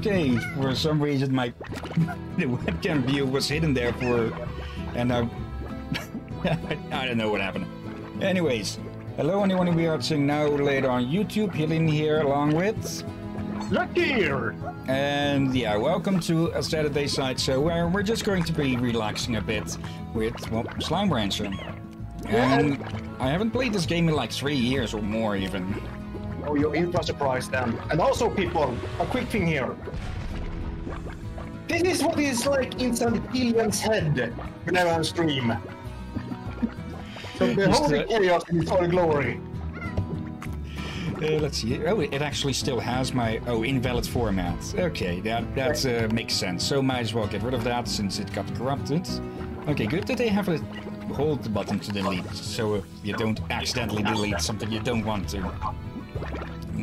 Okay, for some reason my the webcam view was hidden there for, and I, I don't know what happened. Anyways, hello anyone we are watching now later on YouTube, Hillyan here along with, Look here! and yeah, welcome to a Saturday side show where we're just going to be relaxing a bit with well, Slime Rancher. And I haven't played this game in like three years or more even. Oh, you're in for a surprise then. And also, people, a quick thing here. Is what is like inside Alien head whenever I stream. So the uh, chaos in its all glory. Uh, let's see. Oh, it actually still has my oh invalid format. Okay, that that uh, makes sense. So might as well get rid of that since it got corrupted. Okay, good that they have a hold button to delete, so uh, you don't accidentally delete something you don't want to.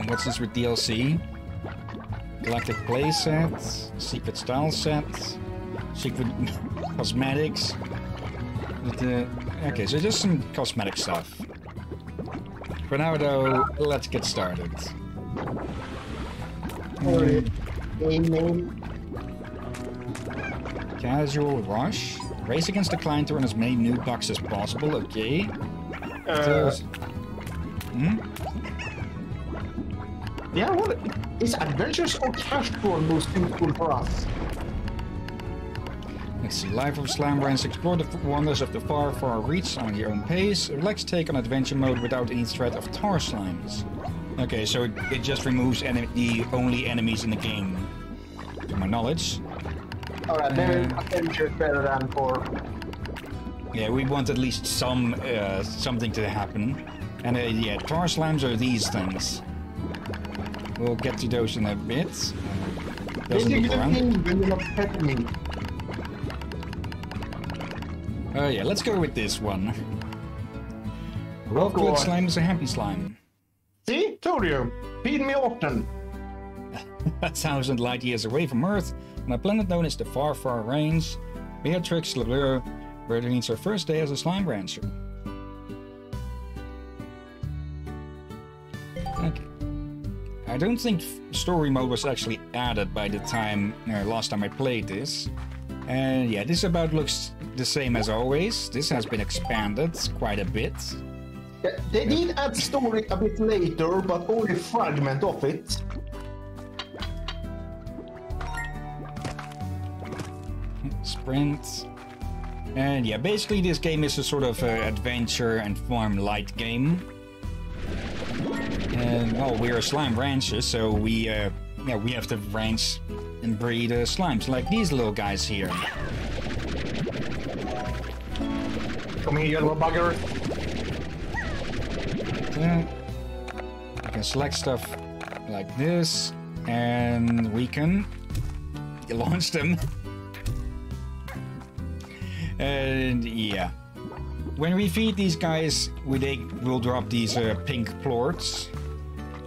What's this with DLC? Galactic playset, secret style set, secret cosmetics. But, uh, okay, so just some cosmetic stuff. For now, though, let's get started. Name. Casual rush. Race against the client to earn as many newbucks as possible. Okay. Uh, Hmm? yeah, what is adventures or cash casual most suitable for us? Let's see. Life of Slime Ranch. Explore the wonders of the far, far reach on your own pace. Relax take on adventure mode without any threat of tar slimes. Okay, so it, it just removes the only enemies in the game. To my knowledge. Alright, then Uh, adventure is better than for. Yeah, we want at least some uh, something to happen. And uh, yeah, tar slimes are these things. We'll get to those in a bit. Uh, doesn't look around. thing when you're not petting me. Oh yeah, let's go with this one. Well, Go good on. slime is a happy slime. See? Told you. Feed me often. A thousand light years away from Earth, on a planet known as the Far Far Range, Beatrix LeBeau begins her first day as a slime rancher. I don't think story mode was actually added by the time uh, last time I played this. And yeah, this about looks the same as always. This has been expanded quite a bit. Yeah, They did add story a bit later, but only fragment of it. Sprint. And yeah, basically this game is a sort of uh, adventure and farm light game. And well, we're a slime rancher, so we uh, yeah we have to ranch and breed uh, slimes like these little guys here. Come here, you little bugger. Uh, you can select stuff like this, and we can launch them. and yeah. When we feed these guys, we they will drop these uh, pink plorts.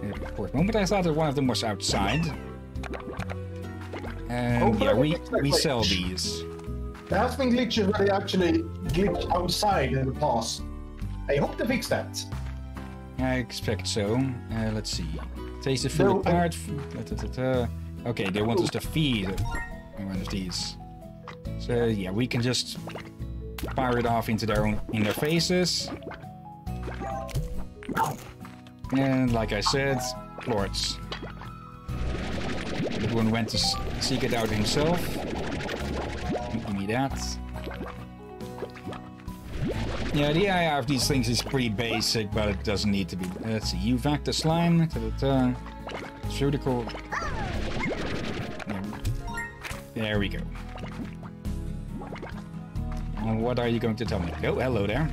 Uh, moment I thought that one of them was outside. And yeah, we, we sell these. There has been glitches where they actually glitch outside in the past. I hope to fix that. I expect so. Uh, let's see. Taste the food No, I- apart. Okay, they want us to feed one of these. So yeah, we can just fire it off into their own in their faces. And like I said, plorts. The one went to seek it out himself. Give me that. Yeah, the AI of these things is pretty basic, but it doesn't need to be. Let's see, you vac the slime. Ta -ta -ta. Yeah. There we go. What are you going to tell me? Oh, hello there.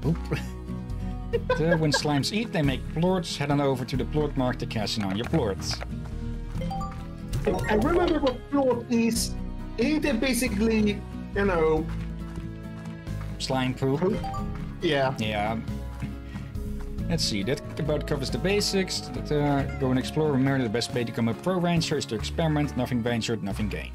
Boop. When slimes eat, they make plorts. Head on over to the plort mark to cash in on your plorts. I remember what plot is. Ain't it basically, you know, Slime poop. yeah. Yeah. Let's see, that about covers the basics. That, uh, go and explore. Remember, the best way to become a pro rancher is to experiment. Nothing ventured, nothing gained.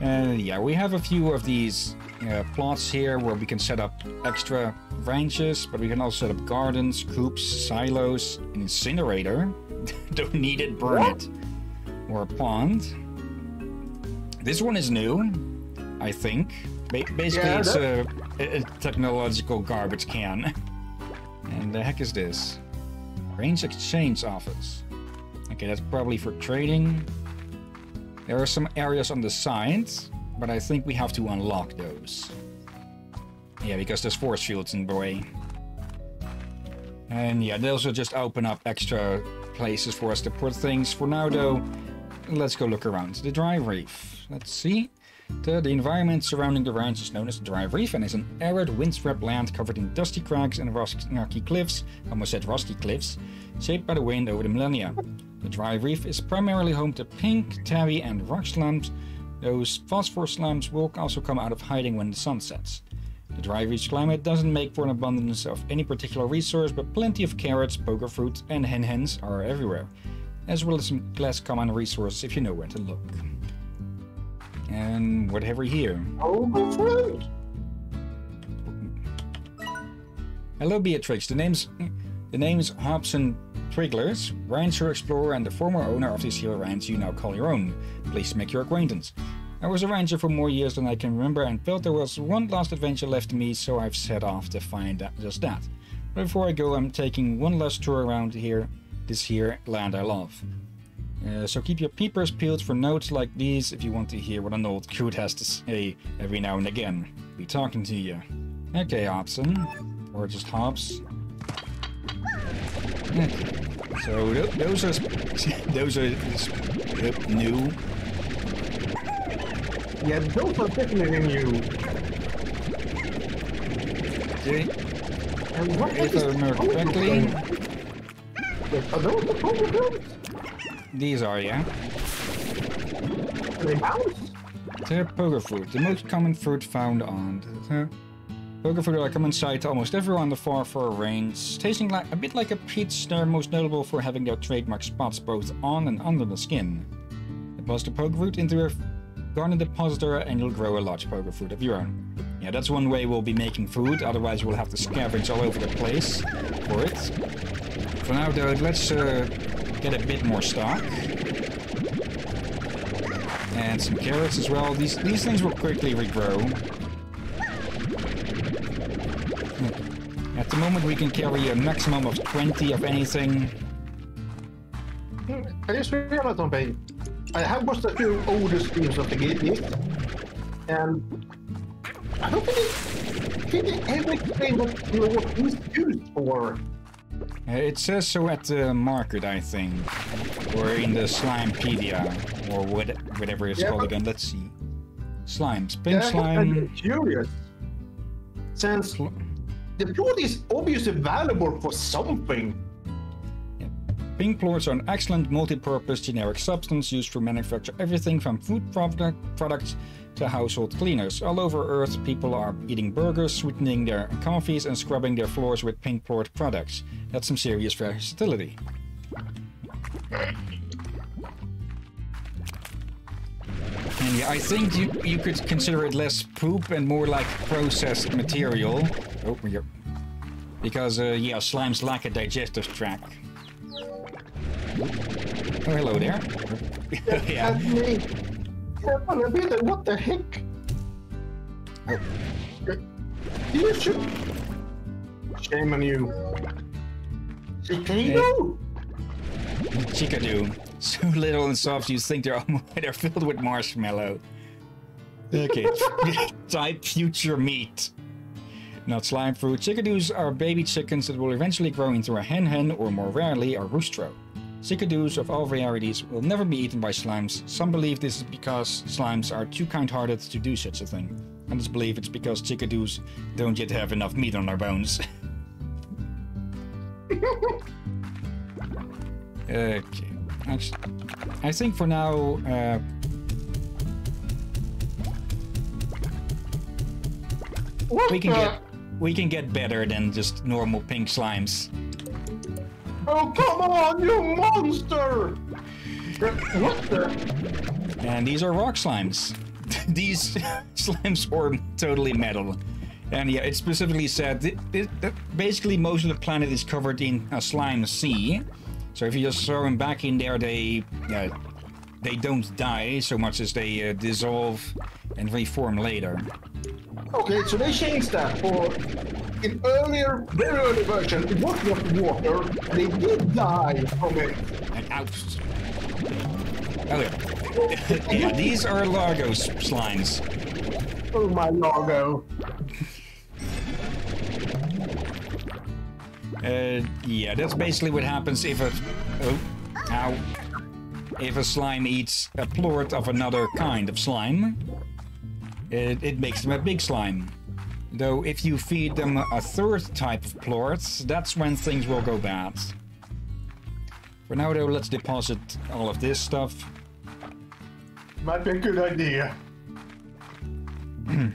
And yeah, we have a few of these uh, plots here where we can set up extra ranches, but we can also set up gardens, coops, silos, an incinerator. Don't need it, burn What? it. Or a pond. This one is new, I think. Ba- basically, Yeah, it's a, a technological garbage can. And the heck is this? Range Exchange Office. Okay, that's probably for trading. There are some areas on the side, but I think we have to unlock those. Yeah, because there's force fields in the way. And yeah, those will just open up extra places for us to put things. For now, though, let's go look around. The dry reef. Let's see. The, environment surrounding the ranch is known as the dry reef and is an arid, windswept land covered in dusty crags and rocky cliffs, almost said rusty cliffs, shaped by the wind over the millennia. The dry reef is primarily home to pink, tabby, and rock slimes. Those phosphor slimes will also come out of hiding when the sun sets. The dry reef's climate doesn't make for an abundance of any particular resource, but plenty of carrots, pogofruit, and hen hens are everywhere, as well as some less common resources if you know where to look. And what have we here? Oh, my friend. Hello, Beatrix. The name's the name's Hobson Twillgers, rancher explorer and the former owner of this here ranch you now call your own. Please make your acquaintance. I was a rancher for more years than I can remember and felt there was one last adventure left to me, so I've set off to find that, just that. But before I go, I'm taking one last tour around here, this here land I love. Uh, so keep your peepers peeled for notes like these if you want to hear what an old coot has to say every now and again. Be talking to you. Okay, Hobson. Or just Hobbs. Okay. So th- those are those are new. Yeah, those are definitely new. Okay. And what If is I remember correctly, Are those the fruits? These are yeah. Are they bounce? They're pogofruit, the most common fruit found on. The, pogofruit are a common sight to almost everyone on the far far range, tasting like a bit like a peach. They're most notable for having their trademark spots both on and under the skin. Deposit the pogofruit into a garden depositor, and you'll grow a large pogofruit of your own. Yeah, that's one way we'll be making food. Otherwise, we'll have to scavenge all over the place for it. For now, though, let's uh, get a bit more stock and some carrots as well. These these things will quickly regrow. At the moment, we can carry a maximum of 20 of anything. Hmm, I just realized something. I have watched a few older streams of the game, and I don't think they, did they ever explain what, you know, used for. Uh, it says so at the market, I think, or in the Slimepedia, or what, whatever it's Yeah, called again. Let's see. Slimes. Pink Yeah, slime. I'm curious. Since the plot is obviously valuable for something. Pink plorts are an excellent multi-purpose generic substance used to manufacture everything from food product, products to household cleaners. All over Earth, people are eating burgers, sweetening their coffees, and scrubbing their floors with pink plort products. That's some serious versatility. And yeah, I think you, you could consider it less poop and more like processed material. Oh, we're... Because, uh, yeah, slimes lack a digestive tract. Oh, hello there. yeah. And me. Stefan, a what the heck? Oh. You should. Shame on you. Chiquito? Chickadoo. So little and soft you think they're they're filled with marshmallow. Okay. Type future meat. Not slime fruit. Chickadoos are baby chickens that will eventually grow into a hen hen or more rarely a roostro. Chickadoos of all varieties will never be eaten by slimes. Some believe this is because slimes are too kind-hearted to do such a thing. Others believe it's because chickadoos don't yet have enough meat on their bones. okay. Actually, I think for now, uh, we can get we can get better than just normal pink slimes. Oh, come on, you monster! What the? And these are rock slimes. these slimes are totally metal. And yeah, it specifically said that, basically most of the planet is covered in a slime sea. So if you just throw them back in there, they uh, they don't die so much as they uh, dissolve and reform later. Okay, so they changed that for in earlier, very early version, it was just water, they did die from it. And ouch. Oh yeah. yeah, these are Largo slimes. Oh my Largo. Uh, yeah, that's basically what happens if a oh, ow, if a slime eats a plort of another kind of slime. It, it makes them a big slime. Though if you feed them a third type of plort, that's when things will go bad. For now, though, let's deposit all of this stuff. Might be a good idea. Hmm.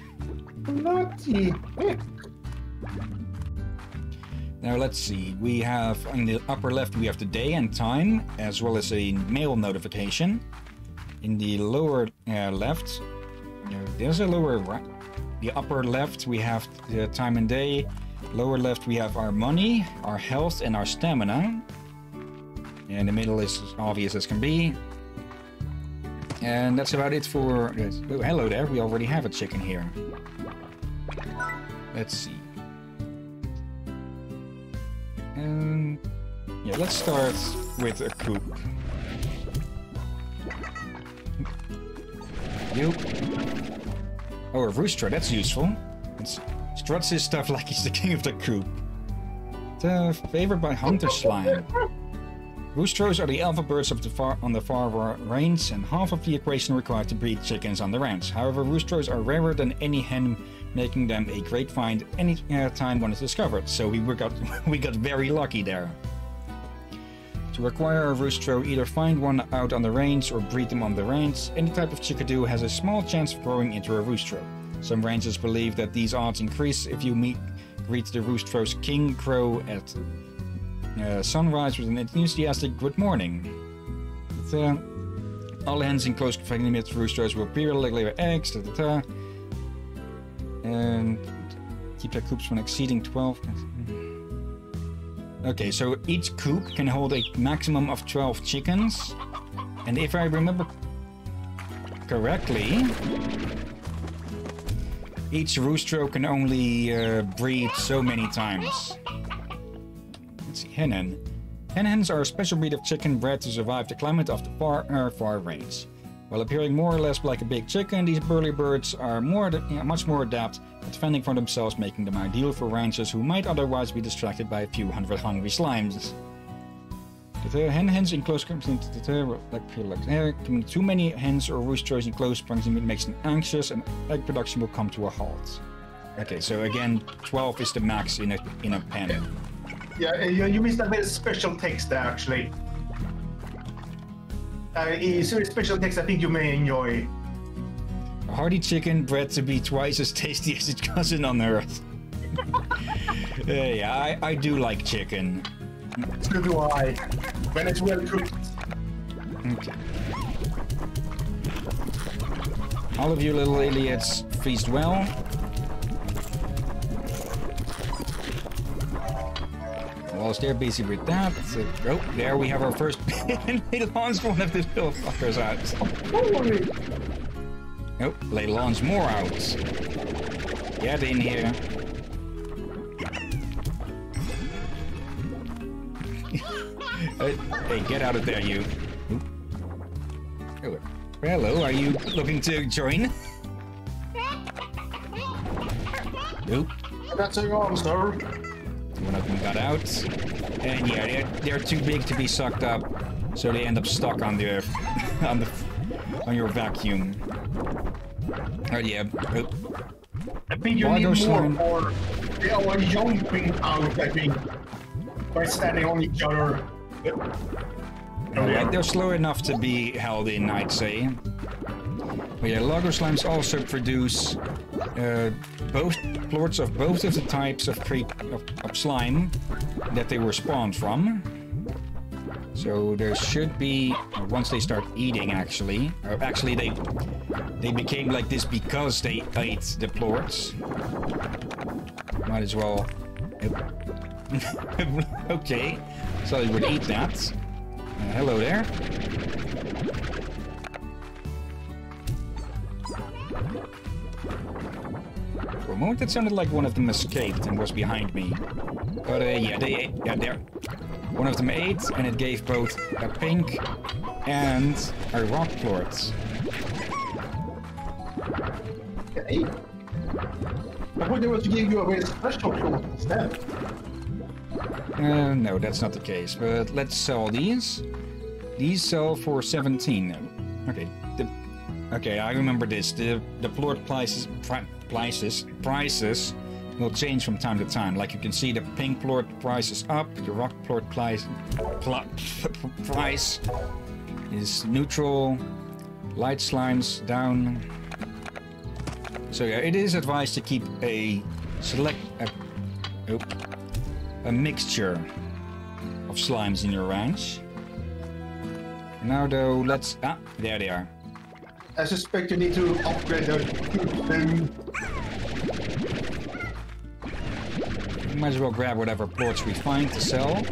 Bloody heck. Now let's see. We have in the upper left we have the day and time, as well as a mail notification. In the lower uh, left, no, there's a lower right. The upper left we have the time and day. Lower left we have our money, our health, and our stamina. And the middle is as obvious as can be. And that's about it for. Oh, hello there. We already have a chicken here. Let's see. Um, yeah, let's start with a coop. You. Oh, a rooster, that's useful. It's, struts his stuff like he's the king of the coop. The favored by hunter slime. Roosters are the alpha birds of the far, on the far range and half of the equation required to breed chickens on the ranch. However, roosters are rarer than any hen, making them a great find any uh, time when it's discovered. So we got we got very lucky there. To acquire a rooster, either find one out on the range or breed them on the range. Any type of chickadee has a small chance of growing into a rooster. Some ranchers believe that these odds increase if you meet greet the rooster's king crow at uh, sunrise with an enthusiastic good morning. All hens in close with roosters will periodically lay eggs, da, da, da, and keep their coops from exceeding 12. Okay, so each coop can hold a maximum of 12 chickens. And if I remember correctly, each rooster can only uh, breed so many times. Let's see, hen hen. Hen hens are a special breed of chicken bred to survive the climate of the far, uh, far range. While appearing more or less like a big chicken, these burly birds are more, much more adept at fending for themselves, making them ideal for ranchers who might otherwise be distracted by a few hundred hungry slimes. The hen hens in close proximity too many hens or roosters in close proximity makes them anxious and egg production will come to a halt. Okay, so again, 12 is the max in a in a pen. Yeah, you, you missed a very special text there, actually. Uh, it's a special text I think you may enjoy. A hearty chicken bred to be twice as tasty as its cousin on Earth. Yeah, I, I do like chicken. So do I. When it's well cooked. Okay. All of you little idiots feast well. They're busy with that, so, oh, there we have our first they launched one of the little fuckers out. Oh, they launch more out. Get in here. hey, get out of there, you. Oh, hello, are you looking to join? Nope. That's a answer. One of them got out. And yeah, they're, they're too big to be sucked up, so they end up stuck on the on the on your vacuum. Oh yeah. I think you Why need those more slime- for they are jumping out, I think. By standing on each other. Alright, they're slow enough to be held in, I'd say. But yeah, largo slimes also produce uh, both plorts of both of the types of, creep, of, of slime that they were spawned from. So there should be once they start eating, actually. Uh, actually, they they became like this because they ate the plorts. Might as well. okay, so they would eat that. Uh, hello there. Moment, it sounded like one of them escaped and was behind me. But uh, yeah, they yeah, there. One of them ate, and it gave both a pink and a rock plort. Okay. I thought they were to give you a very special cloth instead. Uh, no, that's not the case. But let's sell these. These sell for 17 now. Okay. The, okay, I remember this. The the plort prices pri- prices prices will change from time to time. Like you can see, the pink plort price is up. The rock plort price price is neutral. Light slimes down. So yeah, it is advised to keep a select a, a mixture of slimes in your ranch. Now though, let's ah, there they are. I suspect you need to upgrade the food. Might as well grab whatever plorts we find to sell.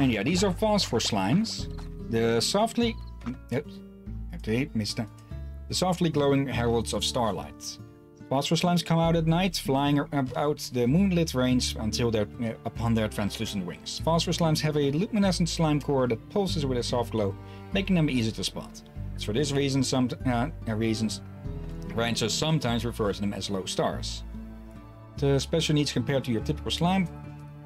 And yeah, these are phosphor slimes. The softly, oops, okay, missed that. The softly glowing heralds of starlight. Phosphor slimes come out at night, flying about the moonlit range until they're uh, upon their translucent wings. Phosphor slimes have a luminescent slime core that pulses with a soft glow, making them easy to spot. It's for this reason some uh, reasons ranchers sometimes refer to them as low stars. The special needs compared to your typical slime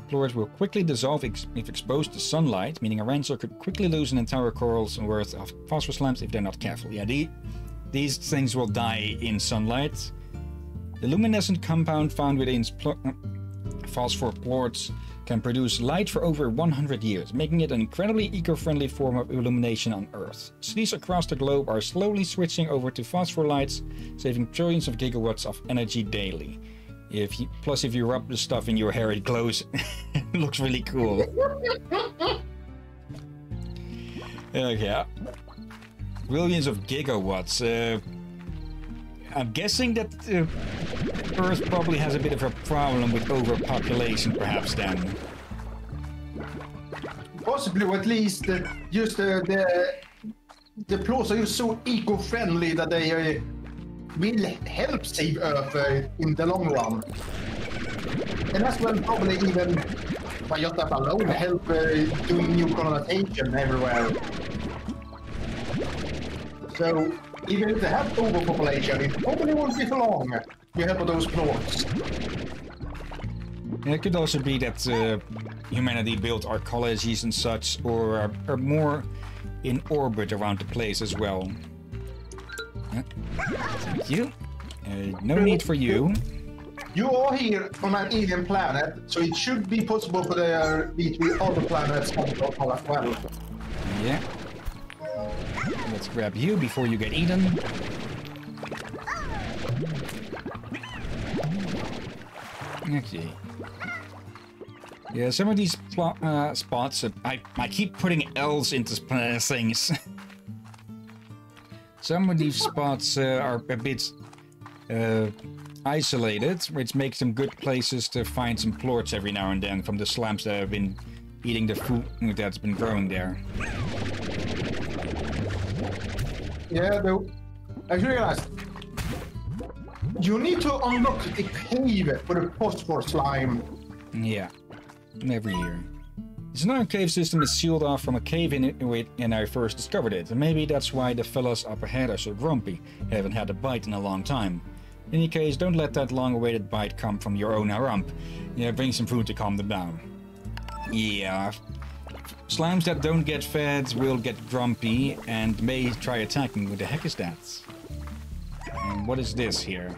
plorts will quickly dissolve ex- if exposed to sunlight, meaning a rancher could quickly lose an entire coral's worth of phosphor slimes if they're not careful. Yeah, the, these things will die in sunlight. The luminescent compound found within uh, phosphor plorts can produce light for over 100 years, making it an incredibly eco-friendly form of illumination on Earth. Cities across the globe are slowly switching over to phosphor lights, saving trillions of gigawatts of energy daily. If you, plus, if you rub the stuff in your hair, it glows. it looks really cool. Okay. Billions of gigawatts. Uh, I'm guessing that uh, Earth probably has a bit of a problem with overpopulation, perhaps. Then. Possibly, at least uh, just the the the plots are just so eco-friendly that they uh, will help save Earth uh, in the long run. And as well, probably even by just alone, help uh, doing new colonization everywhere. So even if they have overpopulation, it probably won't be for long. You help those plots. it could also be that uh, humanity built arcologies and such, or are, are more in orbit around the place as well. Thank you. Uh, no need for you. You are here on an alien planet, so it should be possible for there to be other planets on the as well. Yeah. Grab you before you get eaten. Okay. Yeah, some of these uh, spots, uh, I, I keep putting L's into uh, things. some of these spots uh, are a bit uh, isolated, which makes them good places to find some plorts every now and then from the slams that have been eating the food that's been growing there. Yeah, though. I realized you need to unlock the cave for the phosphor slime. Yeah, every year. This known cave system is sealed off from a cave in it when I first discovered it, and maybe that's why the fellas up ahead are so grumpy, haven't had a bite in a long time. In any case, don't let that long-awaited bite come from your own rump. Yeah, bring some food to calm them down. Yeah. Slimes that don't get fed will get grumpy and may try attacking. What the heck is that? And what is this here?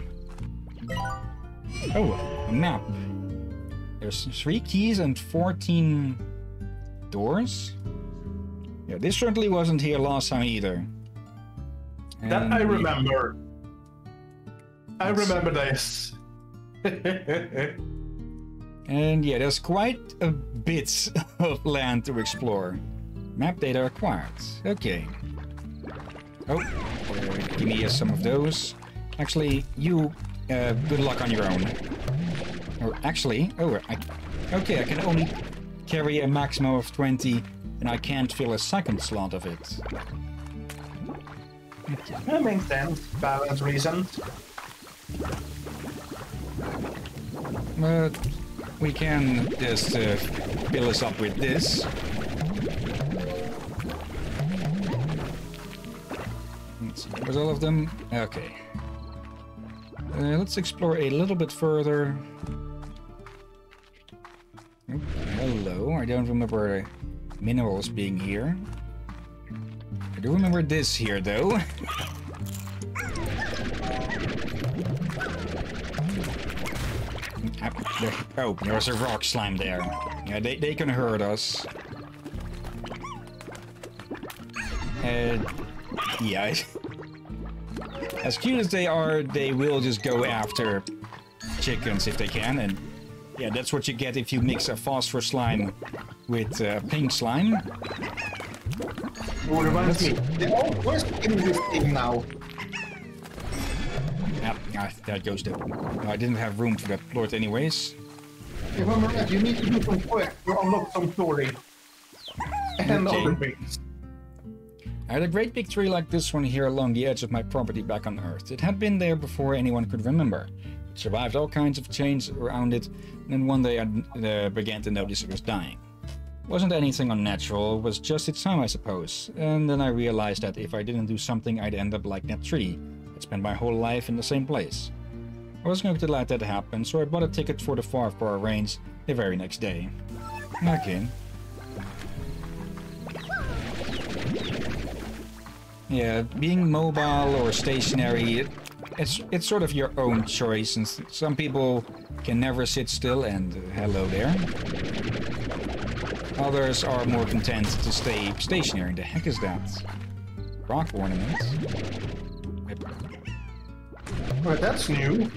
Oh, a map. There's three keys and 14 doors? Yeah, this certainly wasn't here last time either. That I remember. I remember this. And yeah, there's quite a bit of land to explore. Map data acquired. Okay. Oh, uh, give me uh, some of those. Actually, you, uh, good luck on your own. Or actually, oh, I, okay, I can only carry a maximum of 20, and I can't fill a second slot of it. that makes sense. Balance reasons. But we can just uh, fill us up with this. Let's see, all of them? Okay. Uh, let's explore a little bit further. Oh, hello, I don't remember minerals being here. I do remember this here, though. Ah, there- Oh, there's a rock slime there. Yeah, they, they can hurt us. And yeah, as cute as they are, they will just go after chickens if they can. And yeah, that's what you get if you mix a phosphor slime with uh, pink slime. Who reminds me? Always in this thing now. Ah, that goes there. I didn't have room for that plort anyways. Remember that you need to do some work to unlock some story. And Okay. other things. I had a great big tree like this one here along the edge of my property back on Earth. It had been there before anyone could remember. It survived all kinds of change around it, and then one day I uh, began to notice it was dying. Wasn't anything unnatural, it was just its time, I suppose. And then I realized that if I didn't do something, I'd end up like that tree. I'd spend my whole life in the same place. I wasn't going to let that happen, so I bought a ticket for the far far range the very next day. Okay. Yeah, being mobile or stationary, it, it's it's sort of your own choice, and some people can never sit still. And uh, hello there. Others are more content to stay stationary. The heck is that? Rock ornament. Well, that's new.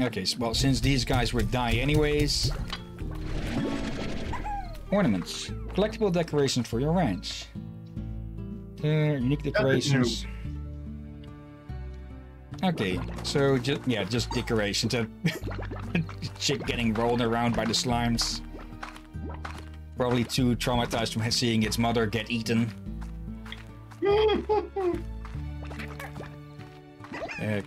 Okay, s- well, since these guys would die anyways. Ornaments. Collectible decorations for your ranch. Uh, unique decorations. Okay, so just yeah, just decorations. Chick getting rolled around by the slimes. Probably too traumatized from seeing its mother get eaten. Okay.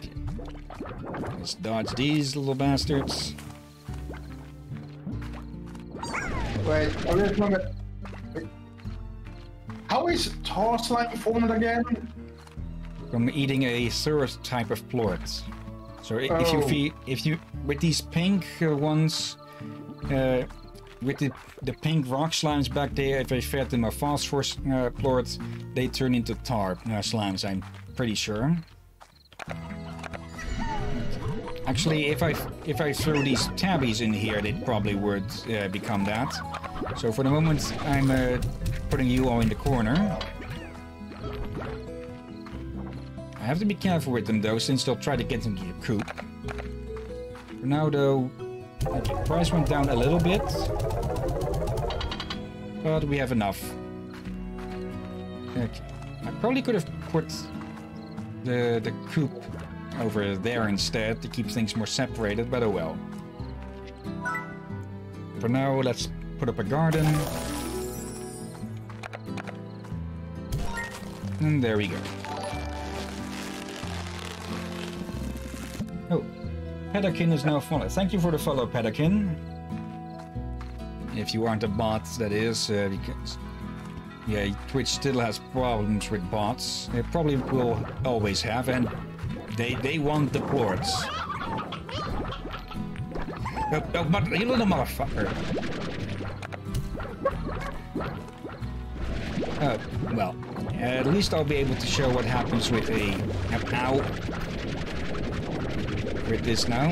Let's dodge these little bastards. Wait, I just. How is tar slime formed again? From eating a third type of plort. So if you Oh. feed, if you with these pink uh, ones, uh, with the the pink rock slimes back there, if I fed them a phosphorus uh, plort, they turn into tar uh, slimes. I'm pretty sure. Actually, if I if I throw these tabbies in here, they probably would uh, become that. So for the moment, I'm uh, putting you all in the corner. I have to be careful with them though, since they'll try to get into the coop. For now though, price went down a little bit. But we have enough. Okay. I probably could have put the, the coop over there instead to keep things more separated, but oh well. For now, let's put up a garden. And there we go. Oh, Pedakin is now followed. Thank you for the follow, Pedakin. If you aren't a bot, that is, uh, because yeah, Twitch still has problems with bots. It probably will always have, and they they want the ports. Oh, oh, you little motherfucker. Uh, well, at least I'll be able to show what happens with a... Ow. With this now.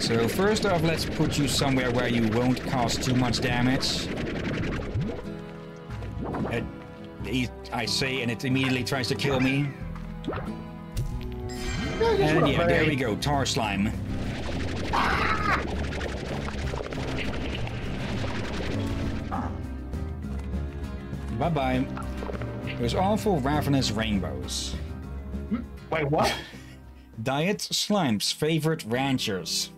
So first off, let's put you somewhere where you won't cause too much damage. He- I say, and it immediately tries to kill me. Yeah, And yeah, there we go, tar slime. Bye bye. Those awful ravenous rainbows. Wait, what? Diet Slime's favorite ranchers.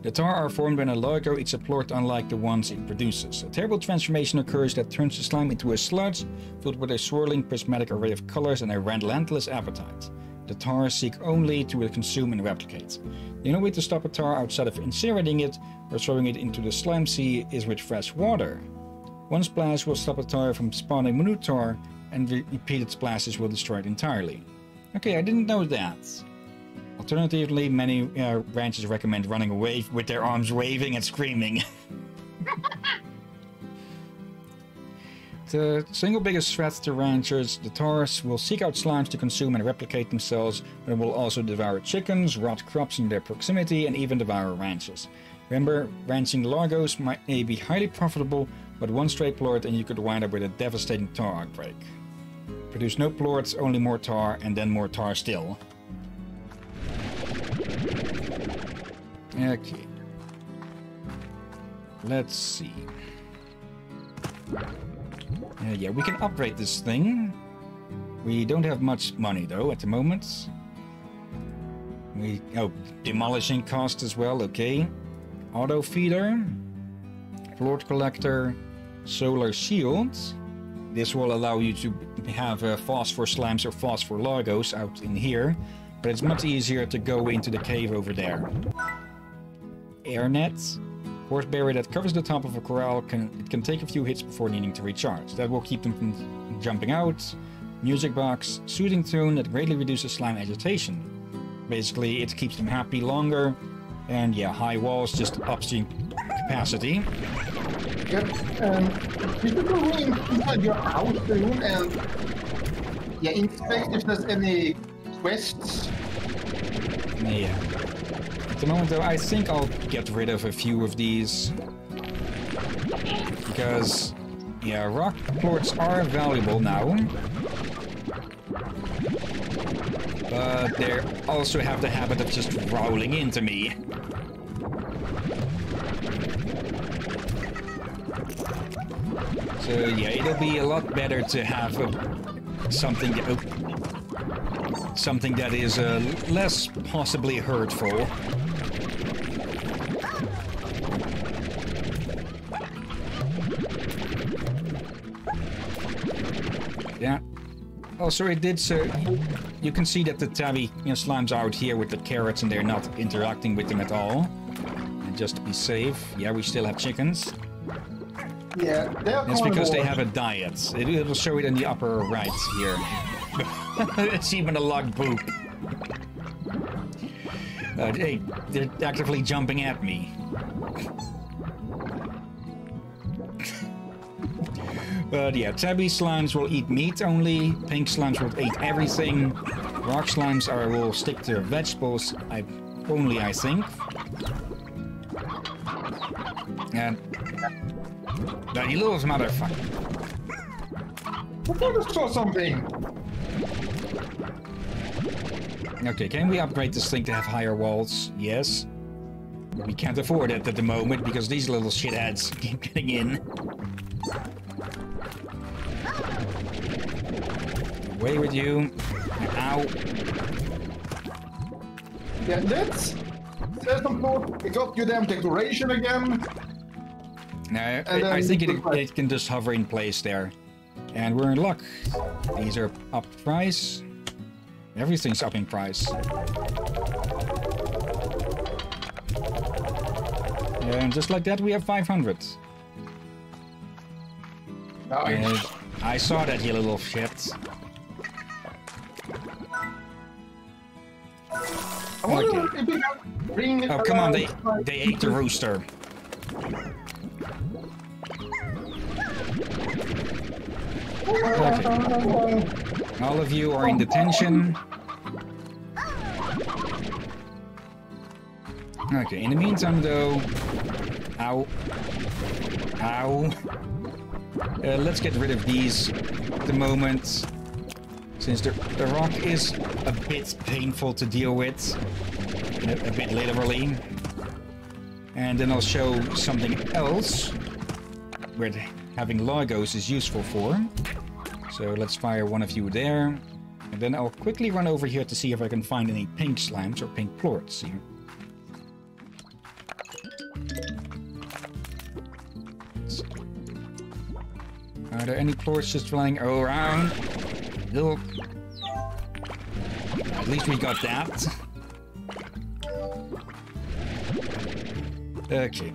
The tar are formed when a largo a plort unlike the ones it produces. A terrible transformation occurs that turns the slime into a sludge filled with a swirling prismatic array of colors and a relentless appetite. The tar seek only to consume and replicate. The only way to stop a tar outside of incinerating it or throwing it into the slime sea is with fresh water. One splash will stop a tar from spawning new tar, and re- repeated splashes will destroy it entirely. Okay, I didn't know that. Alternatively, many uh, ranchers recommend running away with their arms waving and screaming. the single biggest threat to ranchers, the Taurus, will seek out slimes to consume and replicate themselves, but will also devour chickens, rot crops in their proximity, and even devour ranches. Remember, ranching largos might may be highly profitable, but one stray plort and you could wind up with a devastating tar outbreak. Produce no plorts, only more tar, and then more tar still. Okay. Let's see. Uh, yeah, we can upgrade this thing. We don't have much money though at the moment. We oh demolishing cost as well. Okay, auto feeder, plort collector, solar shield. This will allow you to have uh, phosphor slimes or phosphor largos out in here, but it's much easier to go into the cave over there. Airnet. Horse barrier that covers the top of a corral can it can take a few hits before needing to recharge. That will keep them from jumping out. Music box, soothing tune that greatly reduces slime agitation. Basically, it keeps them happy longer, and yeah, high walls just ups the capacity. Yep. Um, you go in inside your house soon and yeah, inspect if there's any quests. Yeah. At the moment, though, I think I'll get rid of a few of these. Because, yeah, rock plorts are valuable now. But they also have the habit of just rolling into me. So yeah, it'll be a lot better to have a, something that, something that is uh, less possibly hurtful. Yeah. Also, it did so. You can see that the tabby you know, slimes out here with the carrots, and they're not interacting with them at all. And just to be safe, yeah, we still have chickens. Yeah, they're That's because they have a diet. It, it'll show it in the upper right here. it's even a poop. Uh, hey, they're actively jumping at me. but yeah, tabby slimes will eat meat only. Pink slimes will eat everything. Rock slimes are will stick to vegetables. I only I think. And that little motherfucker. I just saw something. Okay, can we upgrade this thing to have higher walls? Yes. We can't afford it at the moment because these little shitheads keep getting in. Away with you. Ow. Yeah, that's thought. It got you damn decoration again. No, I, I think it, it can just hover in place there. And we're in luck. These are up price. Everything's up in price. And just like that, we have 500. And Nice. I saw that, you little shit. Okay. if we can bring. Oh, come on, they, they ate the rooster. All of you are in detention. Okay, in the meantime though... Ow. Ow. Uh, let's get rid of these at the moment. Since the, the rock is a bit painful to deal with. A, a bit literally. And then I'll show something else. Where having largos is useful for. So let's fire one of you there. And then I'll quickly run over here to see if I can find any pink slimes or pink plorts here. Are there any plorts just flying around? Nope. At least we got that. Okay.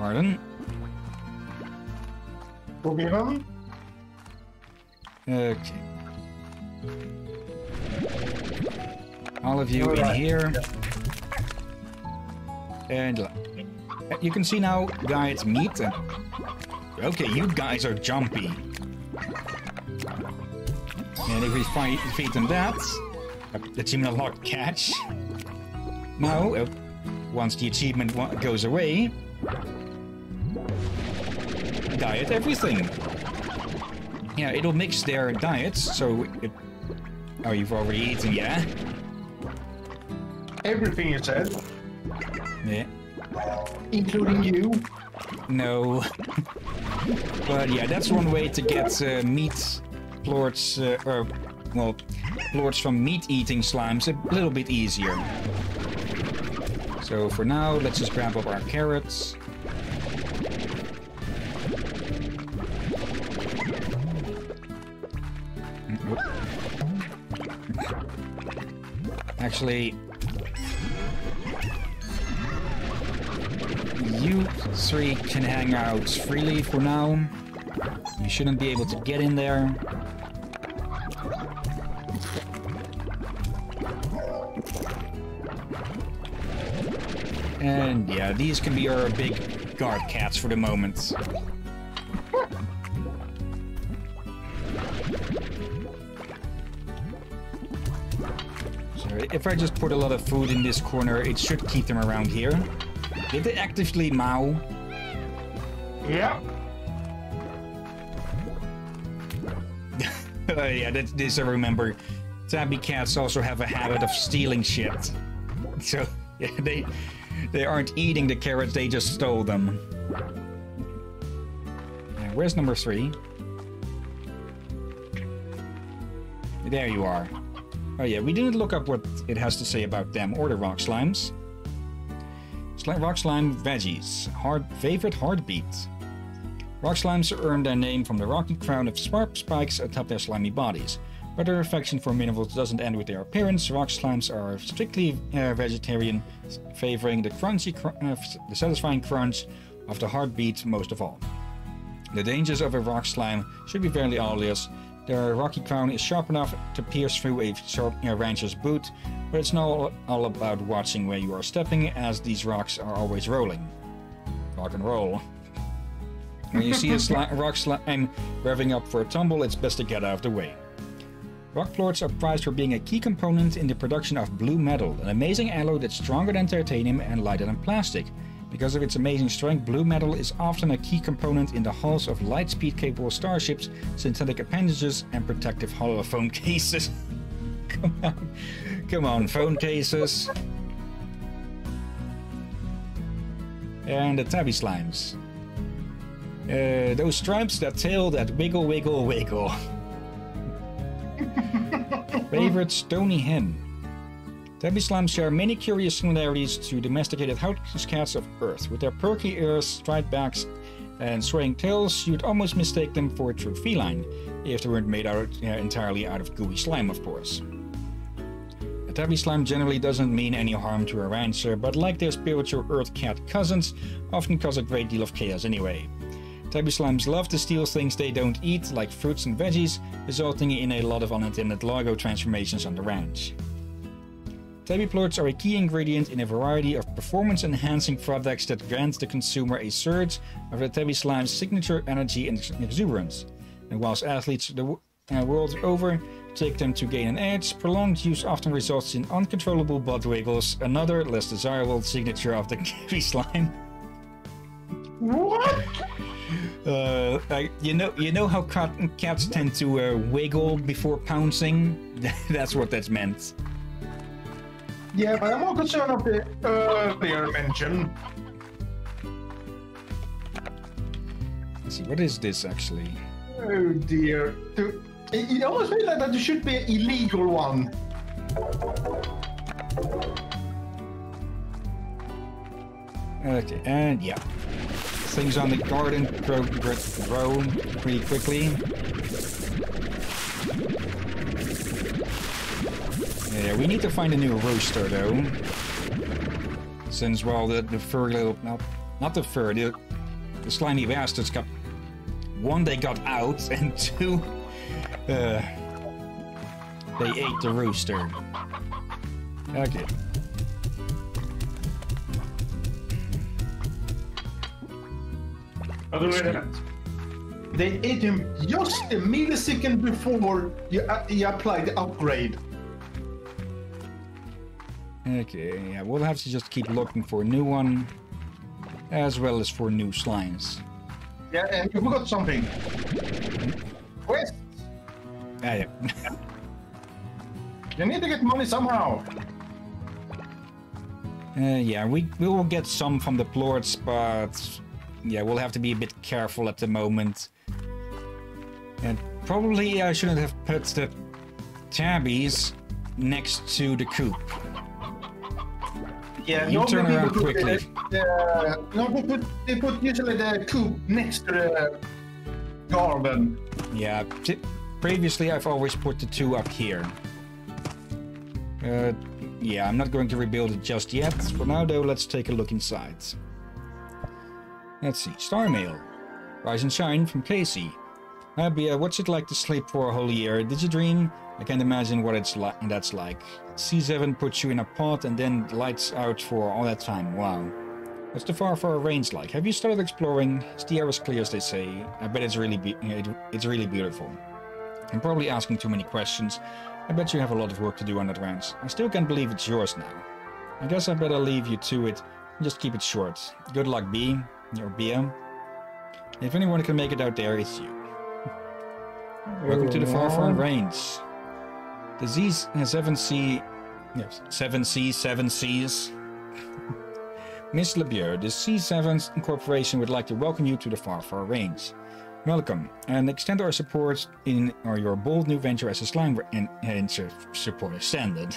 Pardon? On. Okay. All of you in here. And you can see now, guys, meet. And... Okay, you guys are jumpy. And if we fight, feed them that, uh, achievement unlocked catch. Now, uh, once the achievement goes away, diet everything. Yeah, it'll mix their diets, so it... Oh, you've already eaten, yeah? Everything you said, Yeah. including you. No. but yeah, that's one way to get uh, meat plorts, uh, or, well, plorts from meat-eating slimes a little bit easier. So for now, let's just grab up our carrots. Actually, you three can hang out freely for now. You shouldn't be able to get in there. And yeah, these can be our big guard cats for the moment. If I just put a lot of food in this corner, it should keep them around here. Did they actively mow? Yeah. Uh, yeah, that, this I remember. Tabby cats also have a habit of stealing shit. So yeah, they they aren't eating the carrots; they just stole them. Where's number three? There you are. Oh yeah, we didn't look up what it has to say about them or the rock slimes. Sli- rock slime veggies. Hard favorite heart beet. Rock slimes earn their name from the rocky crown of sharp spikes atop their slimy bodies. But their affection for minerals doesn't end with their appearance. Rock slimes are strictly uh, vegetarian, favoring the crunchy, cr- uh, the satisfying crunch of the heart beet most of all. The dangers of a rock slime should be fairly obvious. Their rocky crown is sharp enough to pierce through a uh, rancher's boot, but it's not all, all about watching where you are stepping, as these rocks are always rolling. Rock and roll. When you see a sli- rock slime revving up for a tumble, it's best to get out of the way. Rock plorts are prized for being a key component in the production of blue metal, an amazing alloy that's stronger than titanium and lighter than plastic. Because of its amazing strength, blue metal is often a key component in the hulls of light-speed capable starships, synthetic appendages, and protective holophone cases. Come on. Come on, phone cases. And the tabby slimes. Uh, those stripes, that tail, that wiggle, wiggle, wiggle. Favorite stony hen. Tabby slimes share many curious similarities to domesticated house cats of Earth. With their perky ears, striped backs, and swaying tails, you'd almost mistake them for a true feline, if they weren't made out uh, entirely out of gooey slime, of course. A tabby slime generally doesn't mean any harm to a rancher, but like their spiritual Earth cat cousins, often cause a great deal of chaos anyway. Tabby slimes love to steal things they don't eat, like fruits and veggies, resulting in a lot of unintended Largo transformations on the ranch. Tabby plorts are a key ingredient in a variety of performance-enhancing products that grant the consumer a surge of the tabby slime's signature energy and exuberance. And whilst athletes the uh, world over take them to gain an edge, prolonged use often results in uncontrollable butt wiggles, another less desirable signature of the tabby slime. What? Uh, I- you know, you know how cat, cats tend to uh, wiggle before pouncing. that's what that's meant. Yeah, but I'm more concerned of the earlier mention. Let's see, what is this actually? Oh dear. It it almost feels like that there should be an illegal one. Okay, and yeah. Things on the garden grow, grow pretty quickly. Yeah, we need to find a new rooster though. Since, well, the, the fur little... No, not the fur, the, the slimy bastards got... One, they got out, and two... Uh, they ate the rooster. Okay. Other way They ate him just a millisecond before you, uh, you applied the upgrade. Okay, yeah, we'll have to just keep looking for a new one, as well as for new slimes. Yeah, and you forgot something. Quests. Ah, yeah. You need to get money somehow. Uh, yeah, we, we will get some from the plorts, but yeah, we'll have to be a bit careful at the moment. And probably I shouldn't have put the tabbies next to the coop. Yeah, You turn around quickly. The, the, no, they put, they put usually the coop next to the garden. Yeah, previously I've always put the two up here. Uh, yeah, I'm not going to rebuild it just yet. For now, though, let's take a look inside. Let's see. Star Mail. Rise and shine from Casey. Abia, what's it like to sleep for a whole year? Did you dream? I can't imagine what it's like. That's like. C7 puts you in a pod and then lights out for all that time. Wow. What's the far far range like? Have you started exploring? Is the air as clear as they say? I bet it's really be- it, it's really beautiful. I'm probably asking too many questions. I bet you have a lot of work to do on that ranch. I still can't believe it's yours now. I guess I better leave you to it and just keep it short. Good luck, B. Or Bia. If anyone can make it out there, it's you. Welcome to the Far Far Range. The Z7C... Yes, 7C, 7 Cs. Miss LeBeau, the C7 Corporation would like to welcome you to the Far Far Range. Welcome, and extend our support in or your bold new venture as a slime and, and su- support extended.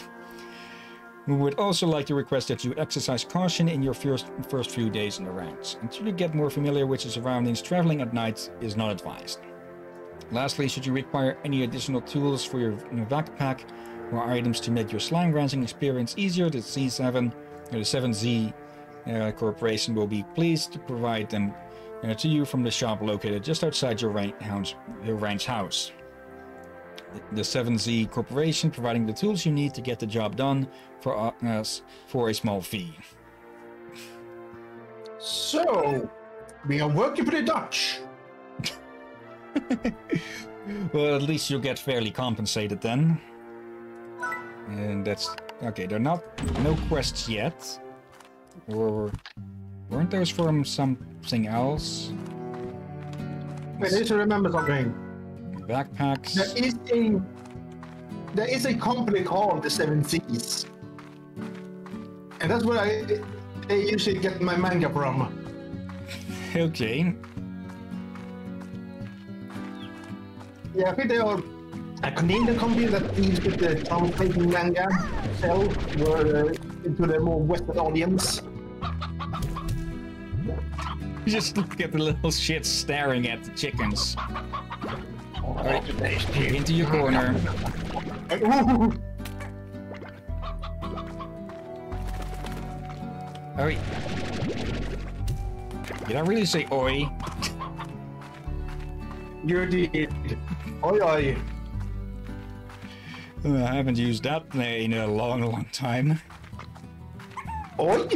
We would also like to request that you exercise caution in your first, first few days in the ranch. Until you get more familiar with the surroundings, traveling at night is not advised. Lastly, should you require any additional tools for your, backpack or items to make your slime ranching experience easier, the C7 or the 7Z uh, Corporation will be pleased to provide them uh, to you from the shop located just outside your, ran- house, your ranch house. the 7Z Corporation, providing the tools you need to get the job done for us for a small fee. So, we are working for the Dutch. Well, at least you'll get fairly compensated then. And that's okay. They're not no quests yet, or weren't those from something else? Wait, I need to remember something. Backpacks. There is a there is a company called the Seven Seas, and that's where I, I usually get my manga from. Okay. Yeah, I think they are a Canadian company that deals with the translating manga sell were, uh, into the more Western audience. You just look at the little shit staring at the chickens. Alright, into your corner. Alright. Did I really say oi? You did. Oi, oi. Uh, I haven't used that in a long, long time. Oi?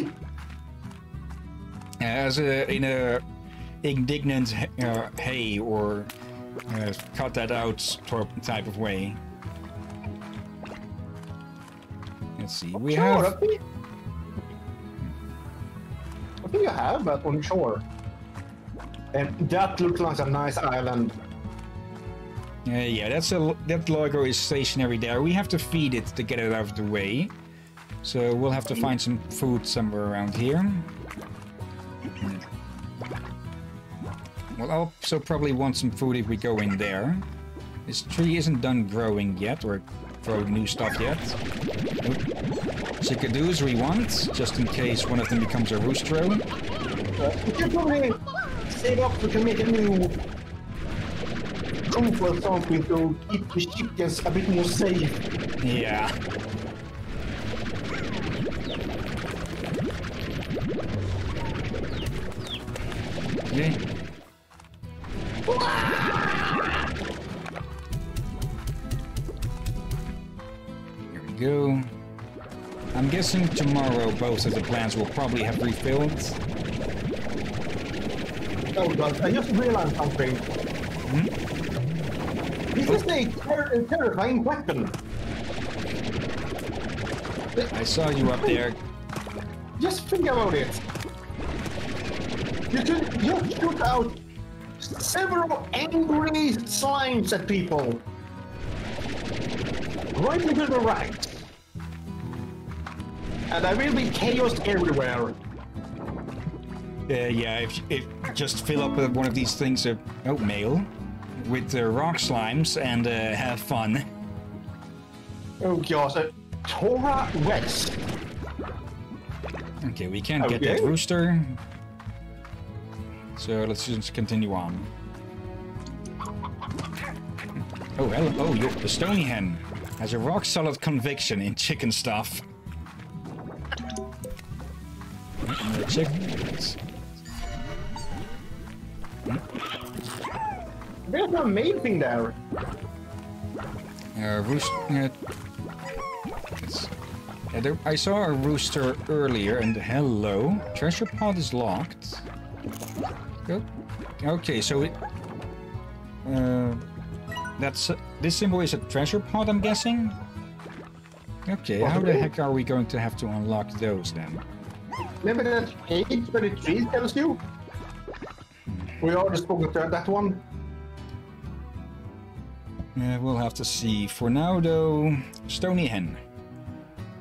As a, in a indignant uh, hey or uh, cut that out type of way. Let's see. We Sure, I have think, I think I have that on shore. And that looks like a nice island. Uh, yeah, that's a that logo is stationary there. We have to feed it to get it out of the way. So we'll have to find some food somewhere around here. We'll also probably want some food if we go in there. This tree isn't done growing yet, or grow new stuff yet. Nope. Chickadoos we want, just in case one of them becomes a Roostro. Save up, we can make a new coop or something to keep the chickens a bit more safe. Yeah. Here we go. I'm guessing tomorrow both of the plants will probably have refilled. Oh god, I just realized something. Hmm? This is a, ter- a terrifying weapon. I saw you up there. Just think about it. You can just shoot out several angry slimes at people. Right into the right. And there will be chaos everywhere. Uh, yeah, if, if just fill up uh, one of these things, uh, oh, mail, with uh, rock slimes and uh, have fun. Oh gosh, uh, Thora West. Okay, we can't get that rooster. So let's just continue on. Oh, hello. Oh, yo, the Stony Hen has a rock solid conviction in chicken stuff. More chickens. There's amazing, there. Uh, roost. Uh, yeah, there, I saw a rooster earlier, and hello, treasure pod is locked. Okay, so it. Uh, that's this symbol is a treasure pod, I'm guessing. Okay, how the heck are we going to have to unlock those then? Maybe that page where the tree tells you. We already spoke about that one. Uh, we'll have to see. For now, though, Stony Hen.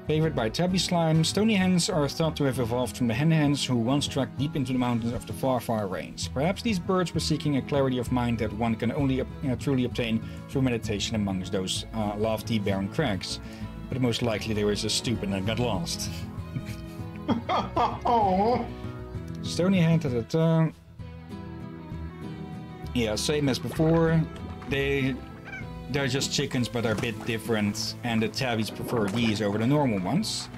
Favored by tabby slime, stony hens are thought to have evolved from the hen hens who once trekked deep into the mountains of the far, far range. Perhaps these birds were seeking a clarity of mind that one can only uh, truly obtain through meditation amongst those uh, lofty, barren crags. But most likely they were just stupid and got lost. Stony hen, ta. Yeah, same as before. They they're just chickens, but are a bit different, and the tabbies prefer these over the normal ones.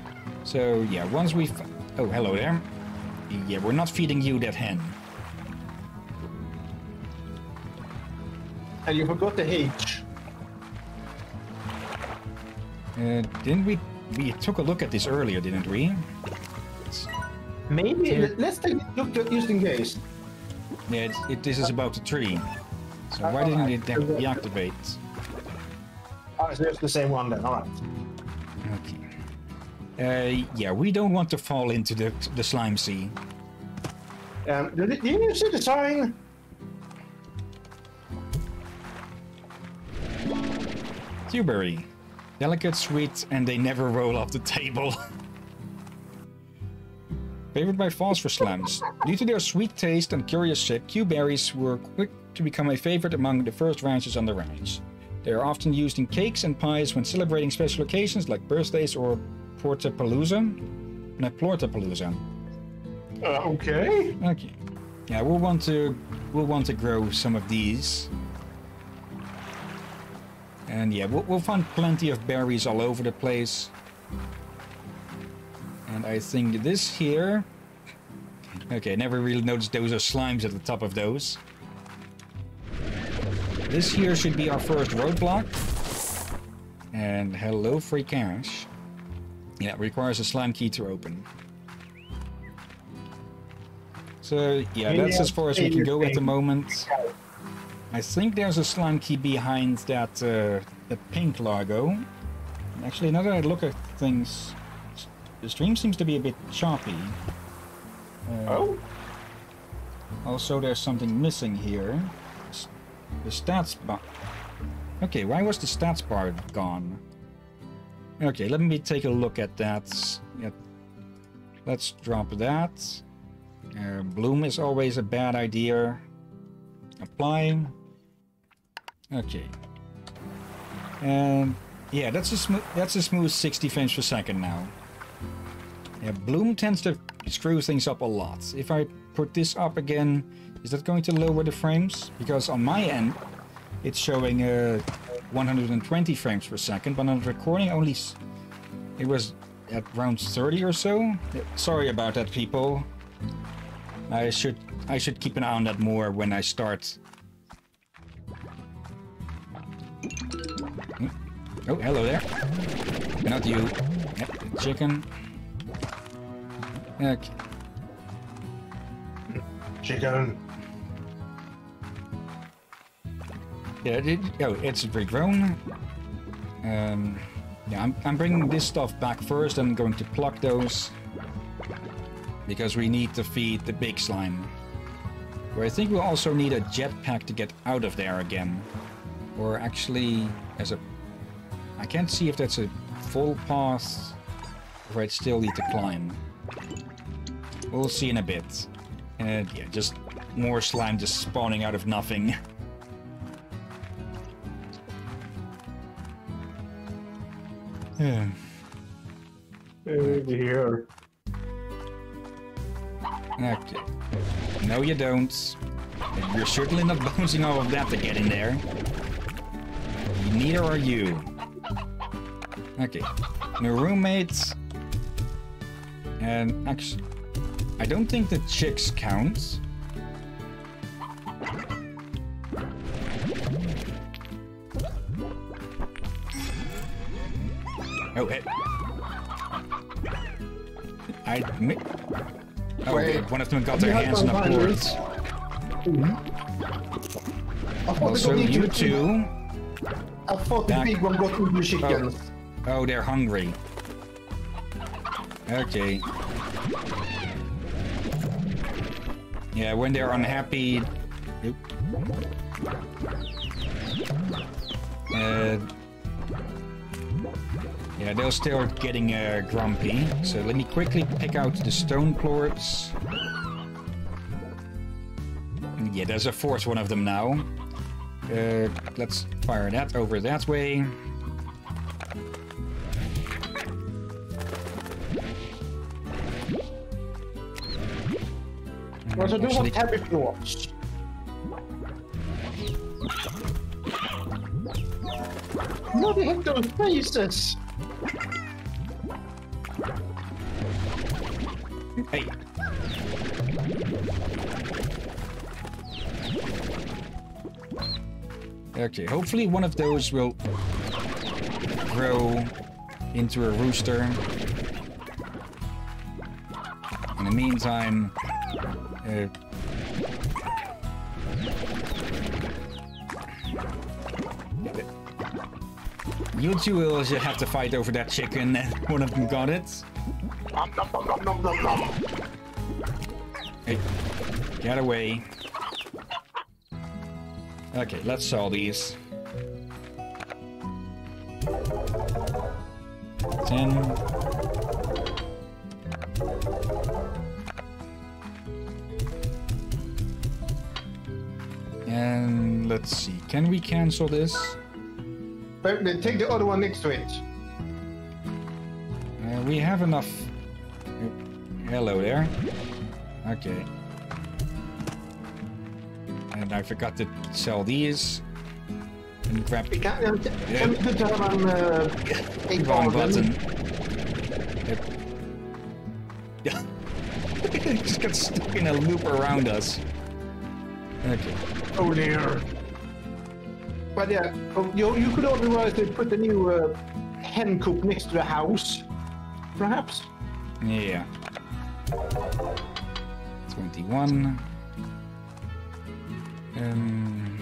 So yeah, once we oh hello there. Yeah, we're not feeding you that hen. and you forgot the H. Uh, didn't we? We took a look at this earlier, didn't we? Maybe Here. let's take a look at just in case. Yeah, it, it, this is about the tree. So why didn't it de- deactivate? Oh, so it's the same one then. All right. Okay. Uh, yeah, we don't want to fall into the the slime sea. Um, did, did you see the sign? Cuberry. Delicate, sweet, and they never roll off the table. Favored by phosphor slimes. Due to their sweet taste and curious shape, Cuberries were quick to become a favorite among the first ranchers on the ranch. They are often used in cakes and pies when celebrating special occasions like birthdays or Portapalooza. No, Plortapalooza. Uh, okay. Okay. Yeah, we'll want to we'll want to grow some of these. And yeah, we'll, we'll find plenty of berries all over the place. And I think this here... Okay, never really noticed those are slimes at the top of those. This here should be our first roadblock. And hello, free cash. Yeah, it requires a slime key to open. So yeah, that's as far as we can go at the moment. I think there's a slime key behind that uh, the pink logo. Actually, now that I look at things, the stream seems to be a bit choppy. Uh, Oh. Also, there's something missing here. The stats bar. Okay, why was the stats bar gone? Okay, let me take a look at that. Yeah, let's drop that. Uh, bloom is always a bad idea. Apply. Okay. And yeah, that's a smooth. That's a smooth 60 frames per second now. Yeah, bloom tends to screw things up a lot. If I put this up again, is that going to lower the frames? Because on my end, it's showing uh, 120 frames per second, but on recording only it was at around 30 or so. Sorry about that, people. I should I should keep an eye on that more when I start. Hmm. Oh, hello there. Not you. Yep, chicken. Okay. Chicken. Yeah, it, oh, it's regrown. Um, yeah, I'm, I'm bringing this stuff back first. I'm going to pluck those. Because we need to feed the big slime. But I think we'll also need a jetpack to get out of there again. Or actually, as a... I can't see if that's a full path, or I'd still need to climb. We'll see in a bit. And yeah, just more slime just spawning out of nothing. Yeah. Dear. Okay. No, you don't. You're certainly not bouncing all of that to get in there. Neither are you. Okay. No roommates. And actually, I don't think the chicks count. Oh, hey. I. mi- Oh, Wait. one of them got their hands on the violence? port. I Also, you two. I thought the big one got the chickens. Oh, they're hungry. Okay. Yeah, when they're unhappy. Uh, yeah, they're still getting uh, grumpy. So let me quickly pick out the stone plorts. Yeah, there's a fourth one of them now. Uh, let's fire that over that way. Well, so do Actually- what happy plorts. No, they hit those faces. Hey. Okay, hopefully one of those will grow into a rooster. In the meantime, uh, you two will have to fight over that chicken. One of them got it. Nom, nom, nom, nom, nom, nom, nom. Hey, get away. Okay, let's sell these. Ten. And let's see, can we cancel this? But take the other one next to it. Uh, we have enough. Hello there. Okay. And I forgot to sell these. And grab We can, um, can we put have an uh, button. Yep. Yeah. it just got stuck in a loop around us. Okay. Oh dear. But yeah, oh, you, you could otherwise uh, put the new uh, hen coop next to the house, perhaps. Yeah. 21. Um,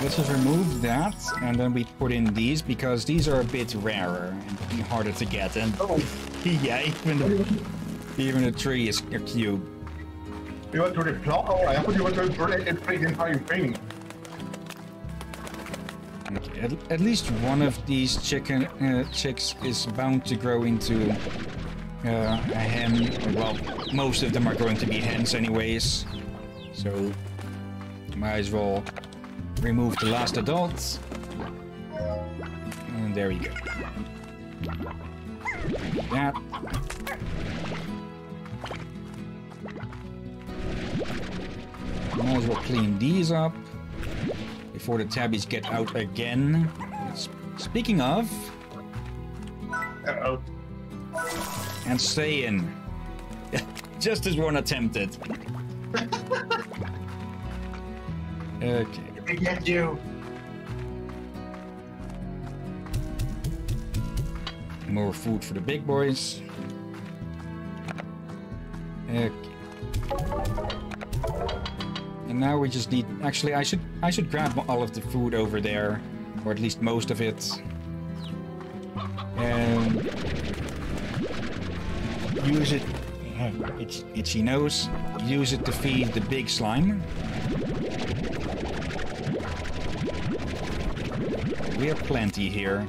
let's just remove that, and then we put in these, because these are a bit rarer and harder to get. And Oh, yeah, even the, even the tree is a cube. You want to reply? Oh, I thought you going to and the entire thing. At, at least one of these chicken uh, chicks is bound to grow into uh, a hen. Well, most of them are going to be hens anyways. So, might as well remove the last adult. And there we go. That. Might as well clean these up before the tabbies get out again. S- Speaking of, Uh-oh. and stay in. Just as one attempted. okay. I get you. More food for the big boys. Okay. And now we just need. Actually, I should I should grab all of the food over there, or at least most of it, and use it. Uh, it's itchy nose. Use it to feed the big slime. We have plenty here.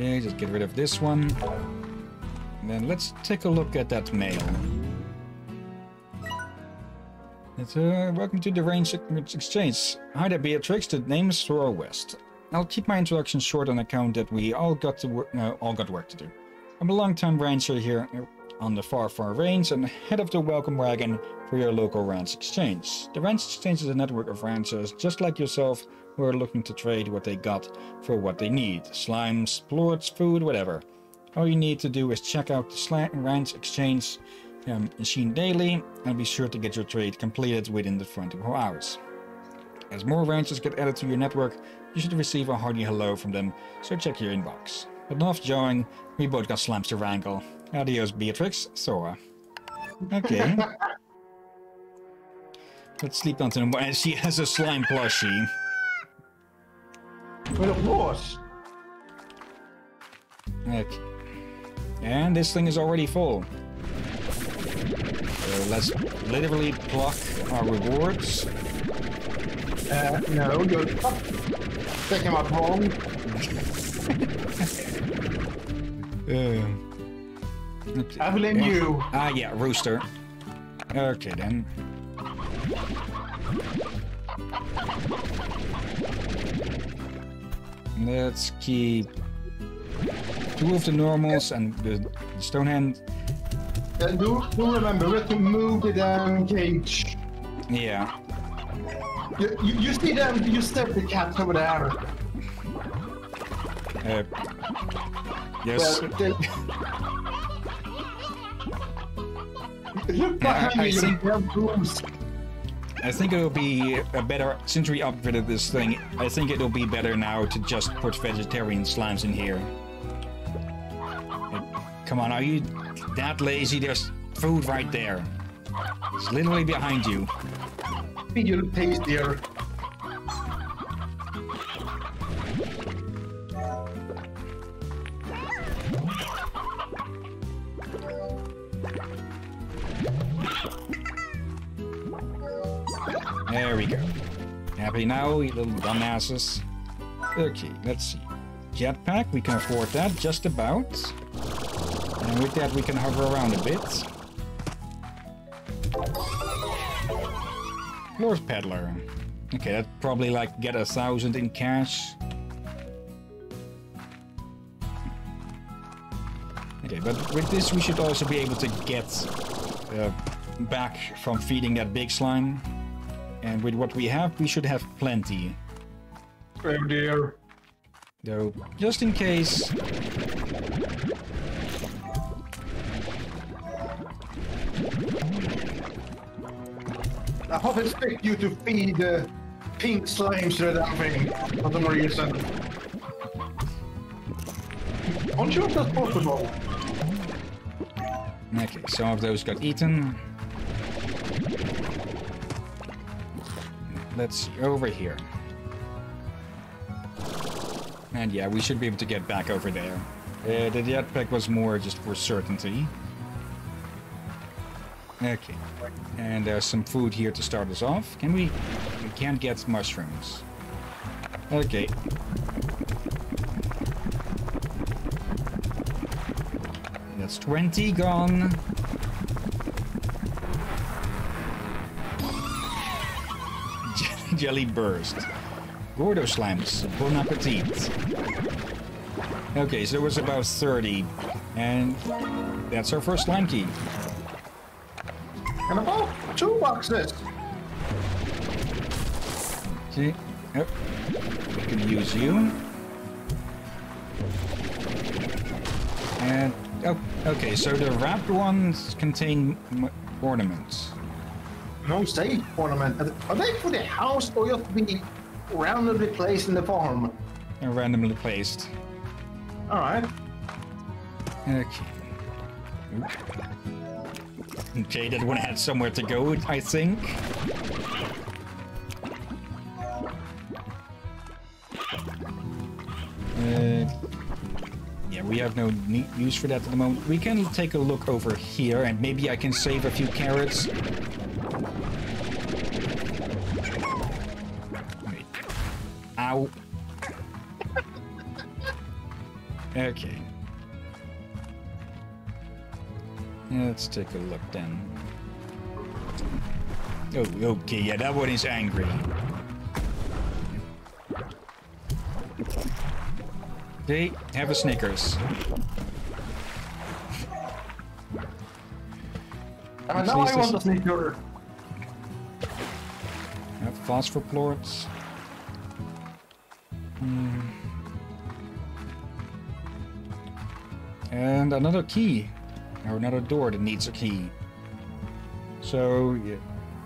Okay, just get rid of this one. And then let's take a look at that mail. Uh, welcome to the Range Exchange. Hi there, Beatrix. The name is Thora West. I'll keep my introduction short on account that we all got to work, uh, all got work to do. I'm a long-time rancher here uh, on the far, far range and head of the welcome wagon for your local ranch exchange. The ranch exchange is a network of ranchers just like yourself who are looking to trade what they got for what they need. Slimes, plorts, food, whatever. All you need to do is check out the Sla- ranch exchange um, machine daily and be sure to get your trade completed within the 24 hours. As more ranchers get added to your network, you should receive a hearty hello from them, so check your inbox. But enough jawing, we both got slams to wrangle. Adios, Beatrix, Sora. Okay. Let's sleep until the morning. She has a slime plushie. Well, of course. Okay. And this thing is already full. So let's literally pluck our rewards. Uh, no, you're taking out wrong. Uh, okay. I blame you. Ah, yeah, rooster. Okay, then. Let's keep two of the normals and the stone hand. Uh, do, do remember, we have to move the damn cage. Yeah. You, you, you see them, you step the cat over there. Uh, yes. Well, they... Look Yeah, I- behind I you, think- you have brooms. I think it'll be a better since we upgraded this thing. I think it'll be better now to just put vegetarian slimes in here. Come on, are you that lazy? There's food right there. It's literally behind you. Feel tastier. There we go. Happy now, you little dumbasses. Okay, let's see. Jetpack, we can afford that, just about. And with that, we can hover around a bit. Lord Peddler. Okay, that probably like get a thousand in cash. Okay, but with this we should also be able to get uh, back from feeding that big slime. And with what we have, we should have plenty. Same dear. Though, just in case... I half expect you to feed the pink slimes to that thing for some reason. Sure that's possible. Okay, some of those got eaten. Let's over here. And yeah, we should be able to get back over there. Uh, the jetpack was more just for certainty. Okay. And there's some food here to start us off. Can we... We can't get mushrooms. Okay. That's 20 gone. Jelly- burst. Gordo slimes. Bon appetit. Okay, so it was about 30. And that's our first slime key. And about two boxes. Okay. Yep. We can use you. And oh, okay. So the wrapped ones contain m- ornaments. No safe ornament. Are they for the house or just to be randomly placed in the farm? They're randomly placed. Alright. Okay. That one had somewhere to go, I think. Uh, yeah, we have no ne- use for that at the moment. We can take a look over here, and maybe I can save a few carrots. Take a look then. Oh, okay, yeah, that one is angry. They have a Snickers. Uh, now I want a sneaker. Have phosphor plorts. Hmm. And another key. Or another door that needs a key. So yeah,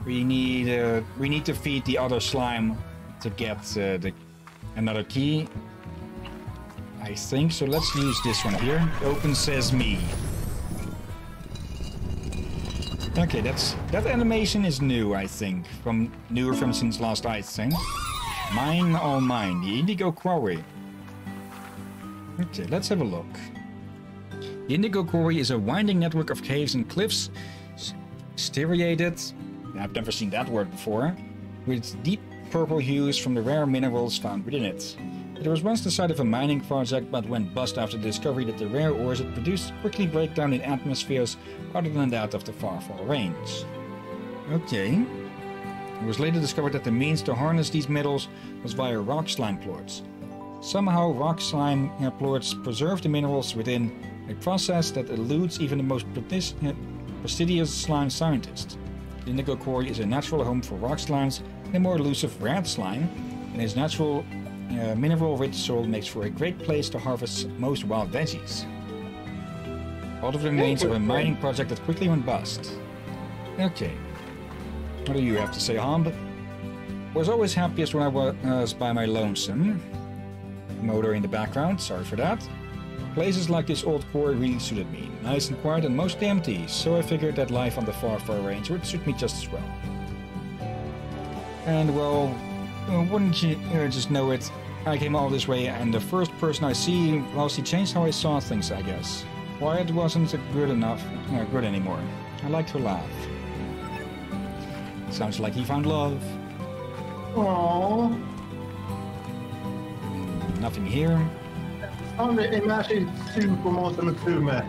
we need uh, we need to feed the other slime to get uh, the another key. I think so. Let's use this one here. Open says me. Okay, that's that animation is new. I think from newer from since last I think. Mine, all mine. The Indigo Quarry. Okay, let's have a look. The Indigo Quarry is a winding network of caves and cliffs, s- striated. I've never seen that word before. With deep purple hues from the rare minerals found within it. It was once the site of a mining project, but went bust after the discovery that the rare ores it produced quickly break down in atmospheres other than that of the Far, Far Range. Okay. It was later discovered that the means to harness these metals was via rock slime plorts. Somehow, rock slime plorts preserve the minerals within a process that eludes even the most prestigious fastidious slime scientist. The Indigo Quarry is a natural home for rock slimes and a more elusive rat slime, and its natural uh, mineral-rich soil makes for a great place to harvest most wild veggies. All of the remains of a mining project that quickly went bust. Okay. What do you have to say, Hamb? Was always happiest when I was by my lonesome. Motor in the background, sorry for that. Places like this old quarry really suited me. Nice and quiet and mostly empty, so I figured that life on the far far range would suit me just as well. And well, uh, wouldn't you uh, just know it? I came all this way, and the first person I see, well, she changed how I saw things, I guess. Wyatt wasn't good enough, uh, good anymore. I like to laugh. Sounds like he found love. Aww. Mm, Nothing here. Found a massive supermonster Mutume.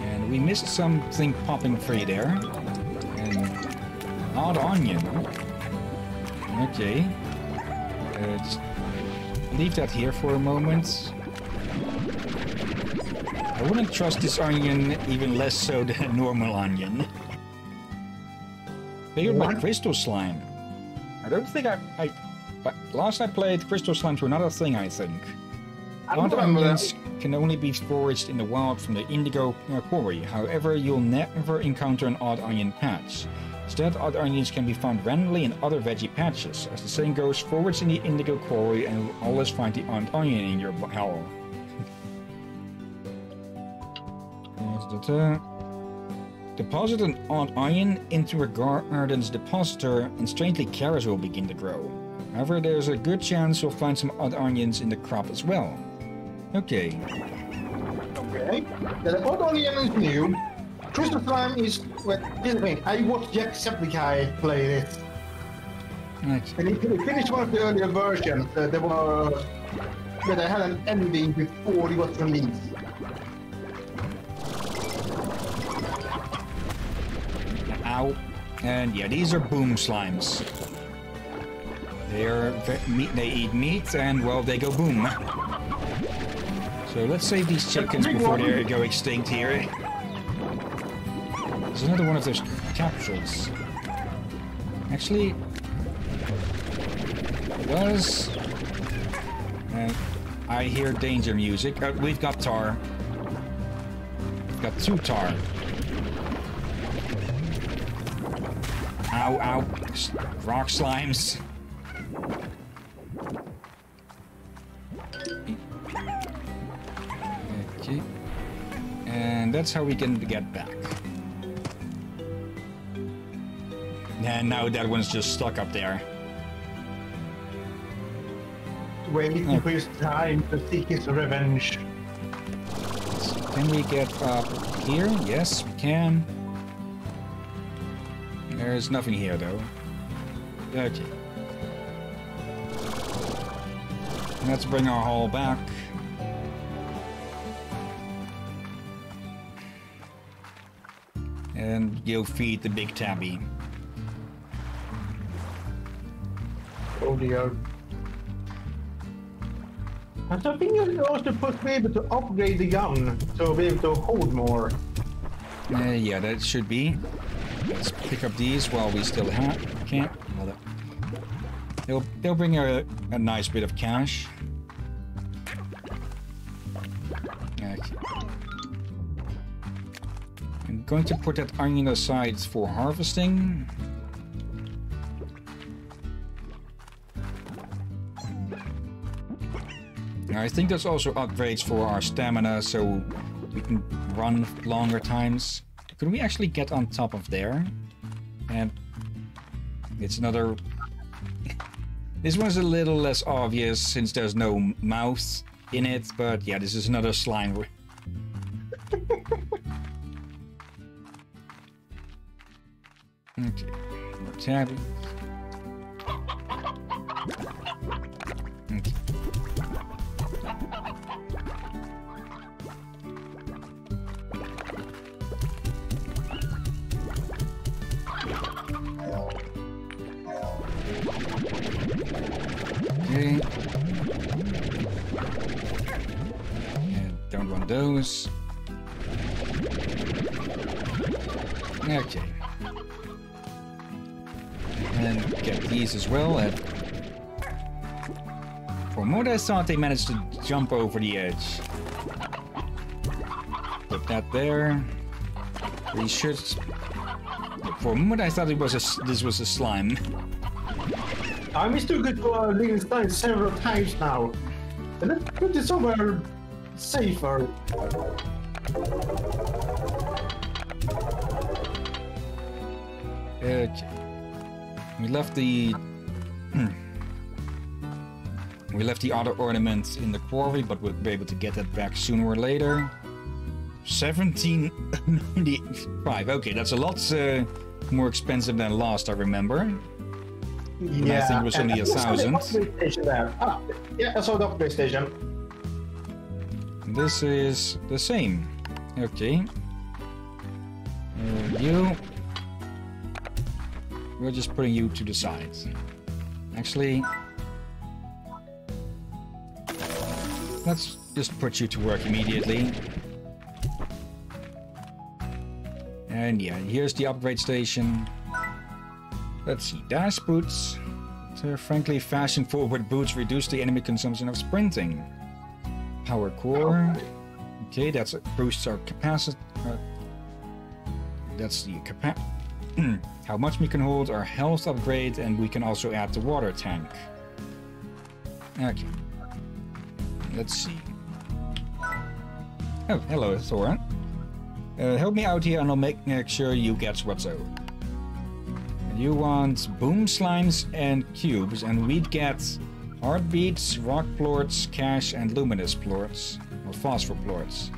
And we missed something popping free there. And odd onion. Okay. Uh, just leave that here for a moment. I wouldn't trust this onion even less so than a normal onion. Figured by What? crystal slime. I don't think I, I. But last I played, crystal slimes were not a thing. I think. I don't Odd remember that. onions can only be foraged in the wild from the indigo quarry. However, you'll never encounter an odd onion patch. Instead, odd onions can be found randomly in other veggie patches. As the saying goes, forwards in the indigo quarry and you'll always find the odd onion in your howl. Deposit an odd onion into a garden's depositor and strangely carrots will begin to grow. However, there's a good chance you'll find some odd onions in the crop as well. Okay, Okay. The odd onion is new. Crystal slime is. Well, here's the thing. I watched Jack Jacksepticeye play this. right. And he, he finished one of the earlier versions. Uh, there were. But I had an ending before it was released. Ow. And yeah, these are boom slimes. They're meat. They eat meat, and well, they go boom. So let's save these chickens before they go extinct here. There's another one of those capsules. Actually, was. And I hear danger music. Uh, we've got tar. We've got two tar. Ow, ow. Rock slimes. That's how we can get back. And now that one's just stuck up there. Waiting for his time to seek his revenge. Can we get up here? Yes, we can. There's nothing here, though. Okay. Let's bring our haul back. Go feed the big tabby. Oh dear. And so I think you're also supposed to be able to upgrade the gun to be able to hold more. Uh, yeah, that should be. Let's pick up these while we still have can't. They'll they'll bring a, a nice bit of cash. Going to put that onion aside for harvesting. I think there's also upgrades for our stamina, so we can run longer times. Can we actually get on top of there? And it's another... this one's a little less obvious since there's no mouth in it, but yeah, this is another slime. Okay, more tabby. Okay. Okay. And don't want those. Okay. These as well. And For a moment, I thought they managed to jump over the edge. Put that there. We should. For a moment, I thought it was a, this was a slime. I mistook it for uh, Liechtenstein several times now. And let's put it somewhere safer. Okay. We left the. we left the other ornament in the quarry, but we'll be able to get that back sooner or later. 1795. Okay, that's a lot uh, more expensive than last, I remember. Yeah, I think it was and only a I saw the thousand. upgrade station there. Ah, yeah, I saw the upgrade station. This is the same. Okay. Uh, you. We're just putting you to the side. Actually. Let's just put you to work immediately. And yeah, here's the upgrade station. Let's see, dash boots. So frankly, fashion forward boots reduce the enemy consumption of sprinting. Power core. Okay, that's boosts our capacity. Uh, that's the capa- how much we can hold, our health upgrade, and we can also add the water tank. Okay. Let's see. Oh, hello, Thora. Uh, help me out here, and I'll make, make sure you get what's owed. You want boom slimes and cubes, and we'd get heart beets, rock plorts, cash, and luminous plorts, or phosphor plorts.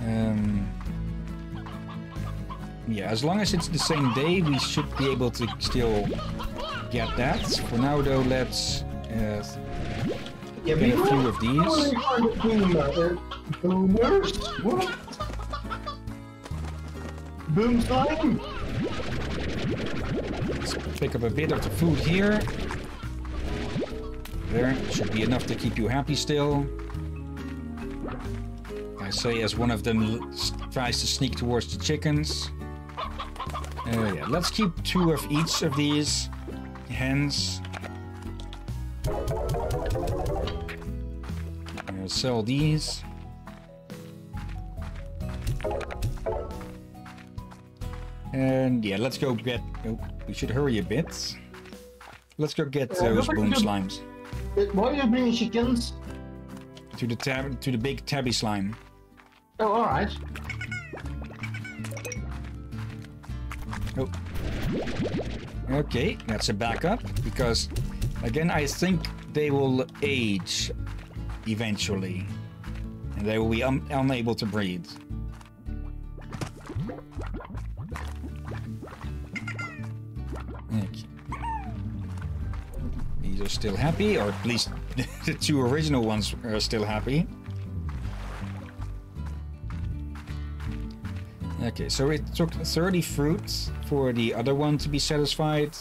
Um, yeah, as long as it's the same day, we should be able to still get that. For now, though, let's uh, Yeah, get a few of these. Uh, boomers? What? Boom slime? Pick up a bit of the food here. There, should be enough to keep you happy still. I say as one of them tries to sneak towards the chickens. Uh, yeah, let's keep two of each of these hens. Uh, sell these. And yeah, let's go get. Oh, we should hurry a bit. Let's go get Uh, those boom slimes Why are you bringing chickens? to the tab to the big tabby slime. Oh, alright. Oh. Okay, that's a backup because, again, I think they will age eventually, and they will be un- unable to breed. Okay. These are still happy, or at least the two original ones are still happy. Okay, so it took 30 fruits for the other one to be satisfied.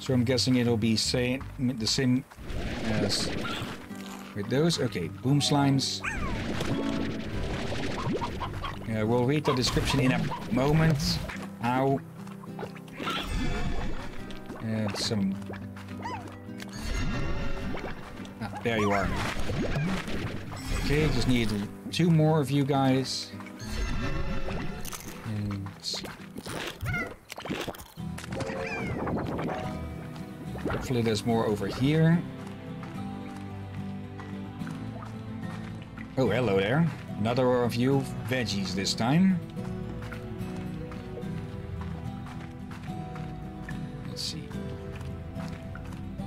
So I'm guessing it'll be same, the same as with those. Okay, boom slimes. We'll read the description in a moment. Ow. And some... Ah, there you are. Okay, just need two more of you guys. Hopefully there's more over here. Oh, hello there. Another of you veggies this time. Let's see.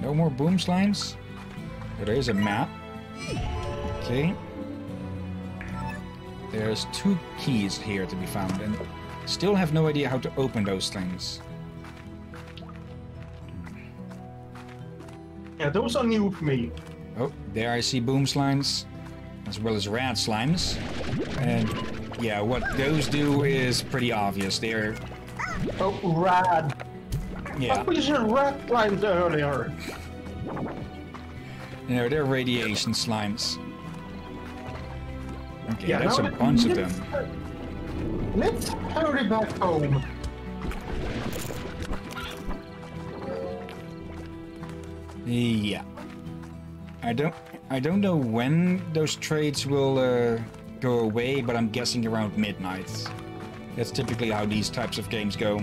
No more boom slimes. There is a map. Okay. There's two keys here to be found, and still have no idea how to open those things. Yeah, those are new for me. Oh, there I see boom slimes, as well as rat slimes. And yeah, what those do is pretty obvious. They're Oh, rad. yeah, I wish you rat slimes earlier. you know, they're radiation slimes. Okay, Yeah, that's a bunch of them. Let's hurry back home. Yeah. I don't I don't know when those trades will uh, go away, but I'm guessing around midnight. That's typically how these types of games go.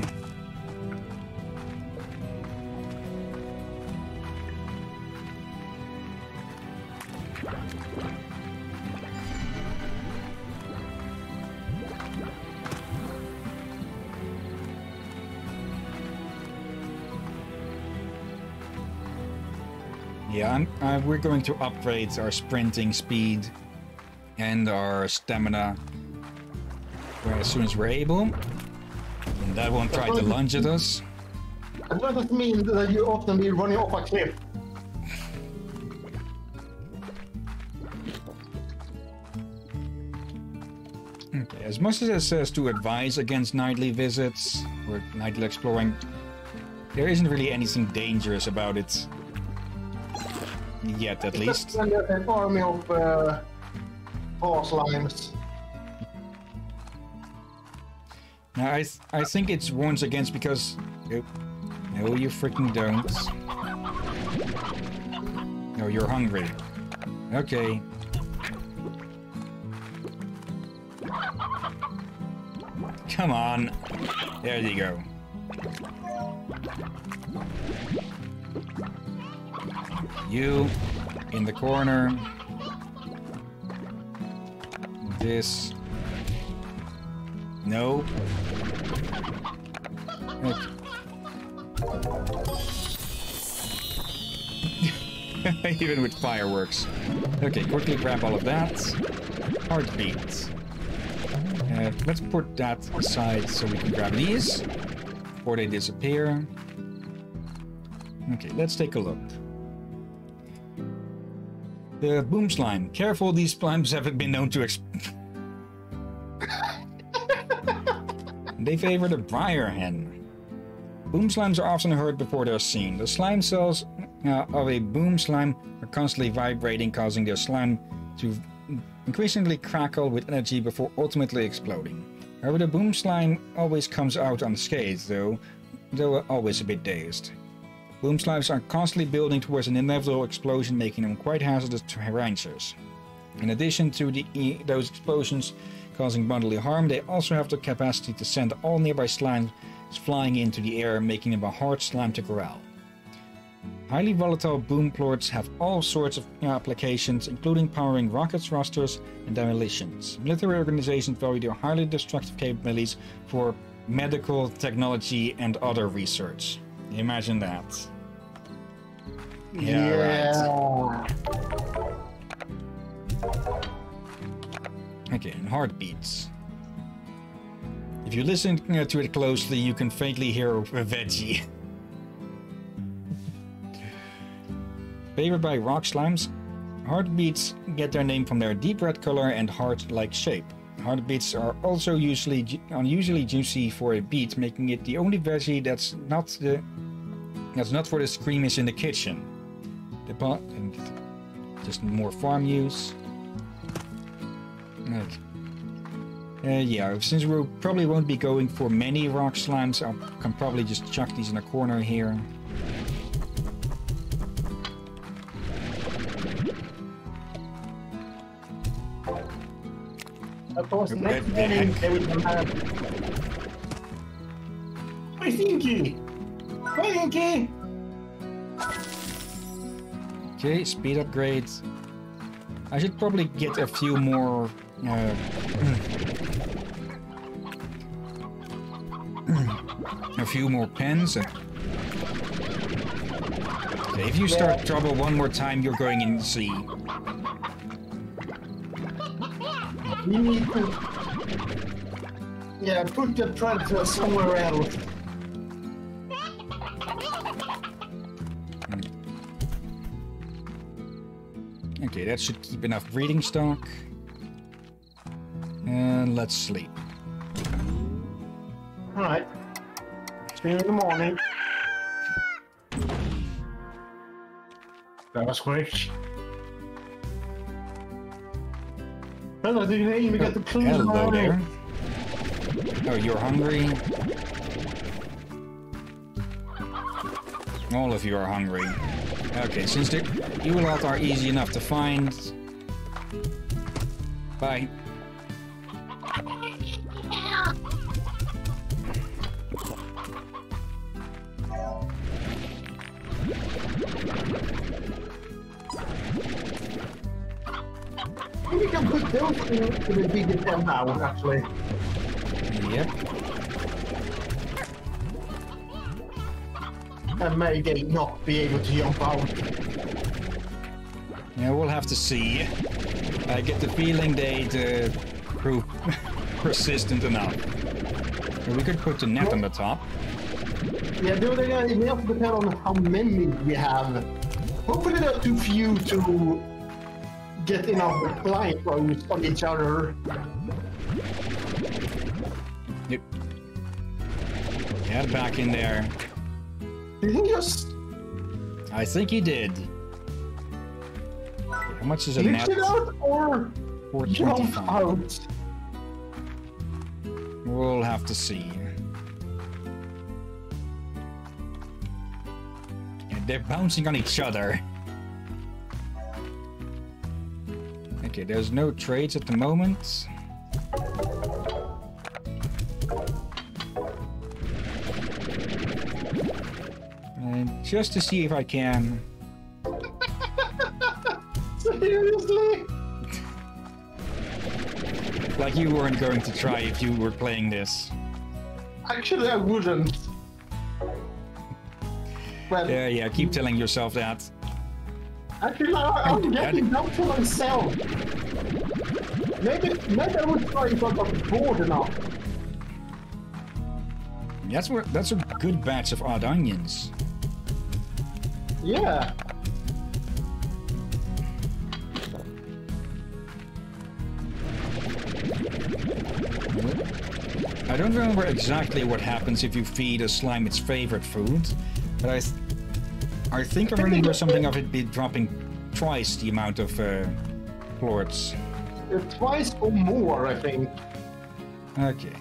Yeah, uh, we're going to upgrade our sprinting speed and our stamina as soon as we're able. And that won't try to lunge at us. That doesn't mean that you often be running off a cliff. Okay, as much as it says to advise against nightly visits or nightly exploring, there isn't really anything dangerous about it. Yet, at least. Just when there's an army of uh, boss limes. Now, I, th I think it's warns against because... Oh, no, you freaking don't. No, you're hungry. Okay. Come on. There you go. You in the corner. This. No. Okay. Even with fireworks. Okay, quickly grab all of that. Heart beet. Uh, let's put that aside so we can grab these before they disappear. Okay, let's take a look. The boom slime. Careful, these slimes haven't been known to exp- They favor the briar hen. Boom slimes are often heard before they're seen. The slime cells uh, of a boom slime are constantly vibrating, causing their slime to increasingly crackle with energy before ultimately exploding. However, the boom slime always comes out unscathed, though, though always a bit dazed. Boom slimes are constantly building towards an inevitable explosion, making them quite hazardous to ranchers. In addition to the, those explosions causing bodily harm, they also have the capacity to send all nearby slimes flying into the air, making them a hard slime to corral. Highly volatile boom plorts have all sorts of applications, including powering rockets, thrusters, and demolitions. Military organizations value their highly destructive capabilities for medical, technology, and other research. Imagine that. Yeah, right. Okay, and heart beets. If you listen to it closely, you can faintly hear a veggie. Favored by rock slimes, heart beets get their name from their deep red color and heart-like shape. Heart beets are also usually unusually juicy for a beet, making it the only veggie that's not the that's not for the screamish in the kitchen. The pot and just more farm use. Right. Uh, yeah, since we probably won't be going for many rock slimes, I can probably just chuck these in a corner here. Of course, Red next bag. game they will have. Hey, Inky! Hey, Inky! Okay, speed upgrades. I should probably get a few more. Uh, a few more pens. Okay, if you start trouble one more time, you're going in the sea. Need to. Yeah, put the predator somewhere else. Okay, that should keep enough breeding stock. And let's sleep. Alright. See you in the morning. That was quick. Hello, did you even get the clues Hello there. Oh, you're hungry? All of you are hungry. Okay, since the Ewolot are easy enough to find. Bye. Can put those in, in the biggest one now, actually. Yep. And may they not be able to jump out. Yeah, we'll have to see. I get the feeling they'd uh, prove persistent enough. We could put the net on the top. Yeah, do they, uh, it also depend on how many we have. Hopefully there are too few to get enough flying throws on each other. Yep. Get back in there. He just I think he did. How much is a net? it out or jump 425. out? We'll have to see. Yeah, they're bouncing on each other. Okay, there's no trades at the moment. Just to see if I can. Seriously? Like you weren't going to try if you were playing this. Actually, I wouldn't. Well, Yeah, yeah, keep telling yourself that. actually, I, I'm getting that- to myself. Maybe, maybe I would try if I got bored enough. That's what that's a good batch of odd onions. Yeah. I don't remember exactly what happens if you feed a slime its favorite food, but I, th- I think I remember something of it be dropping twice the amount of uh, plorts. Uh, Twice or more, I think. Okay.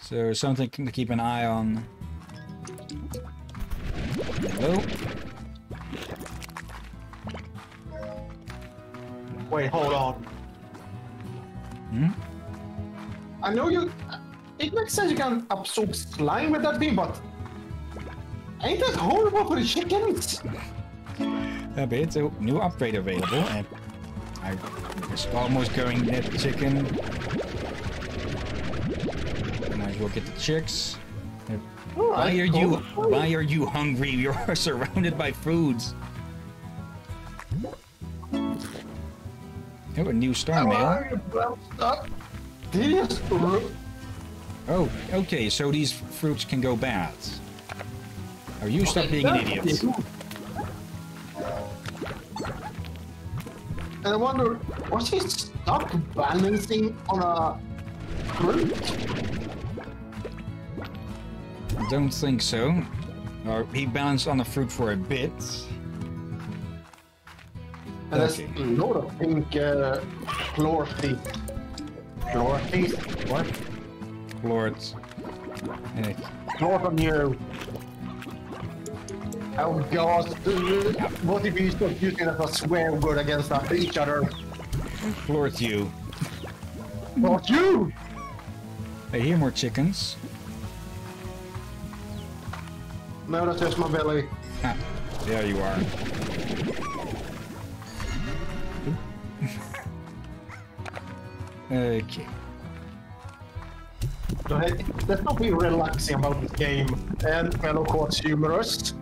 So something to keep an eye on. Hello. Wait, hold on. Hmm? I know you. It makes sense you can absorb slime with that thing, but ain't that horrible for the chickens? A bit. A new upgrade available, and I was almost going net chicken. Might as well get the chicks. Why Alright, are you? Why are you hungry? You're surrounded by foods. Oh, a new star mail. You just ru- Oh, okay. So these fruits can go bad. Oh, you stop being an idiot. And I wonder, was he stuck balancing on a fruit? Don't think so. Or he balanced on the fruit for a bit. And there's Okay. a lot of pink uh. Floor teeth? What? Lord. Eh, Floor on you. Oh god, what if you start using it as a swear word against each other? Lord you. Not you! I hear more chickens. No, that's just my belly. Ah, there you are. okay. So, hey, there's nothing relaxing about this game. And fellow consumers.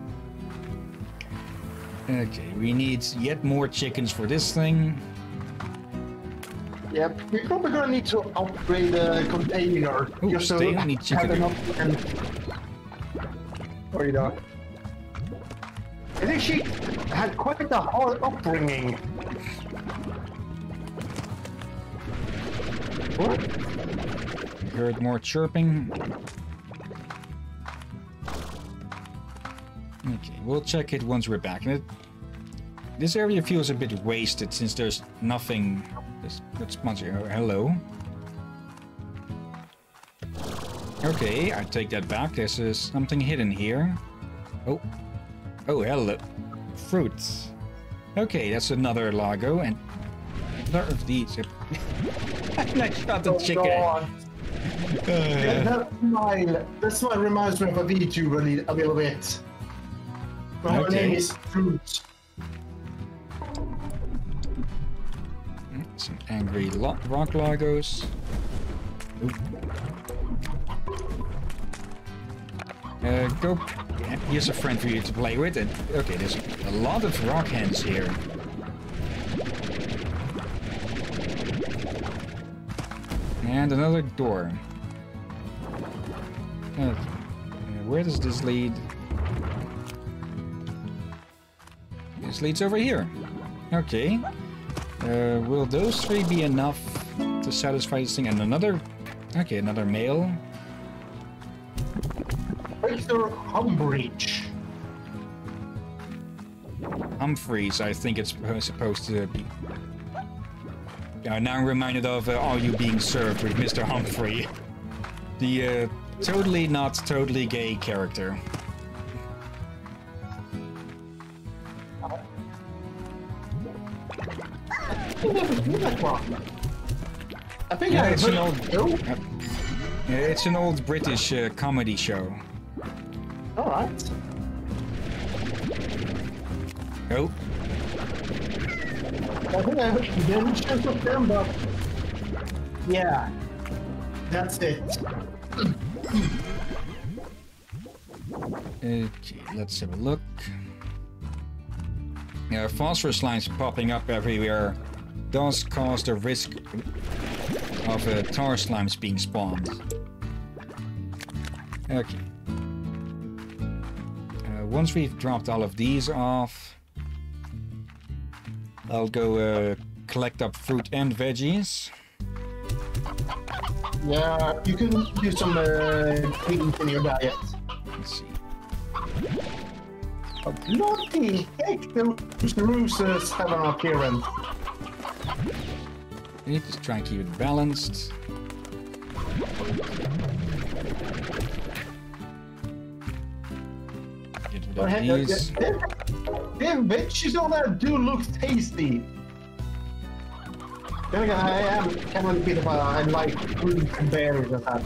Okay, we need yet more chickens for this thing. Yep, we're probably gonna need to upgrade the container. Ooh, just so they have enough you doing? I think she had quite a hard upbringing. What? Heard more chirping. Okay, we'll check it once we're back. It, this area feels a bit wasted since there's nothing. There's, that's sponsor. Hello. Okay, I take that back. There's uh, something hidden here. Oh, Oh, hello. Fruits. Okay, that's another largo, and another of these. and I shot the Oh, chicken. Uh, Yeah, that smile, that smile reminds me of a VTuber a li- a little bit. My Okay. name is Fruit. some angry lo- rock largos. Oop. Uh, go. Here's a friend for you to play with. And okay, there's a lot of rock hands here. And another door. Uh, where does this lead? This leads over here. Okay. Uh, will those three be enough to satisfy this thing? And another... Okay, another mail. Viktor Humbridge. Humphries, I think it's supposed to be. Uh, now I'm reminded of uh, Are You Being Served with Mr. Humphrey. The uh, totally not totally gay character. I never seen that one. I think Yeah, I it's an old-? Uh, it's an old British uh, comedy show. All right. Oh, I think I heard mentions of them, but yeah, that's it. Okay, let's have a look. Yeah, phosphor slimes popping up everywhere does cause the risk of uh, tar slimes being spawned. Okay. Once we've dropped all of these off, I'll go uh, collect up fruit and veggies. Yeah, you can do some uh, in your diet. Let's see. What the heck? Those roosters have an appearance. We need to try and keep it balanced. Get rid But of hey, uh, these. Them them veggies on there do look tasty. Then again, I am kind of a bit of a, I like fruit and berries and that.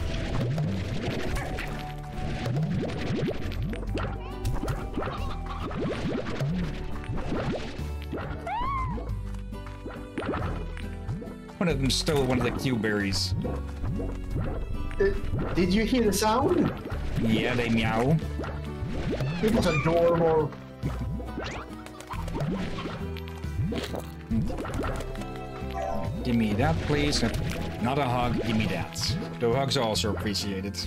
One of them stole one of the Cuberries. Uh, did you hear the sound? Yeah, they meow. It was adorable. Give me that, please. Not a hug, give me that. The hugs are also appreciated.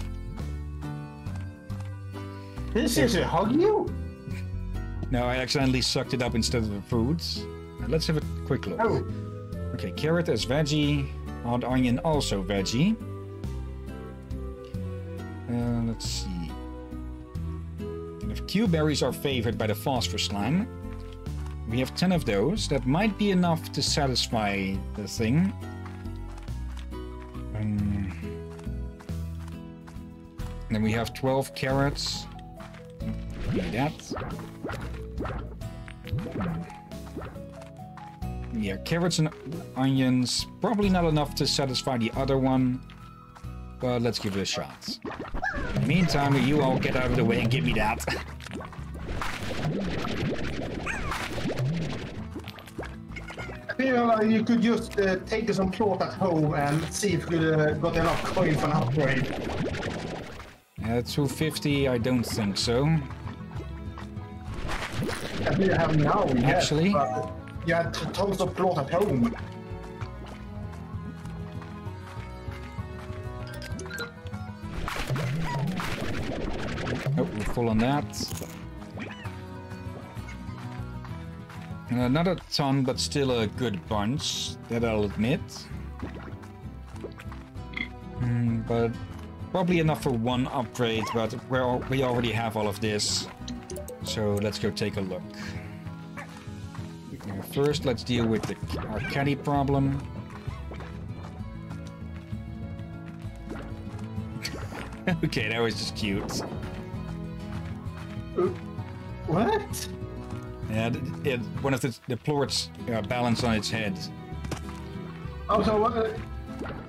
It seriously hug you? No, I accidentally sucked it up instead of the foods. Let's have a quick look. Oh, Okay, carrot is veggie. Hot onion also veggie. Uh, let's see. Cuberries are favored by the phosphorus slime, we have 10 of those. That might be enough to satisfy the thing. Um, then we have 12 carrots. Need that. Yeah, carrots and onions. Probably not enough to satisfy the other one. But let's give it a shot. In the meantime, you all get out of the way and give me that. I like you could just uh, take some plot at home and see if you uh, got enough coin for an upgrade. Uh, 250, I don't think so. I think I have now, Actually? but You had tons of plot at home. Oh, we're full on that. And another ton, but still a good bunch, that I'll admit. Hmm, but probably enough for one upgrade, but we're, we already have all of this. So let's go take a look. Uh, First, let's deal with the, our caddy problem. okay, that was just cute. What? And it, one of the, the plorts uh, balanced on its head. Oh, so uh,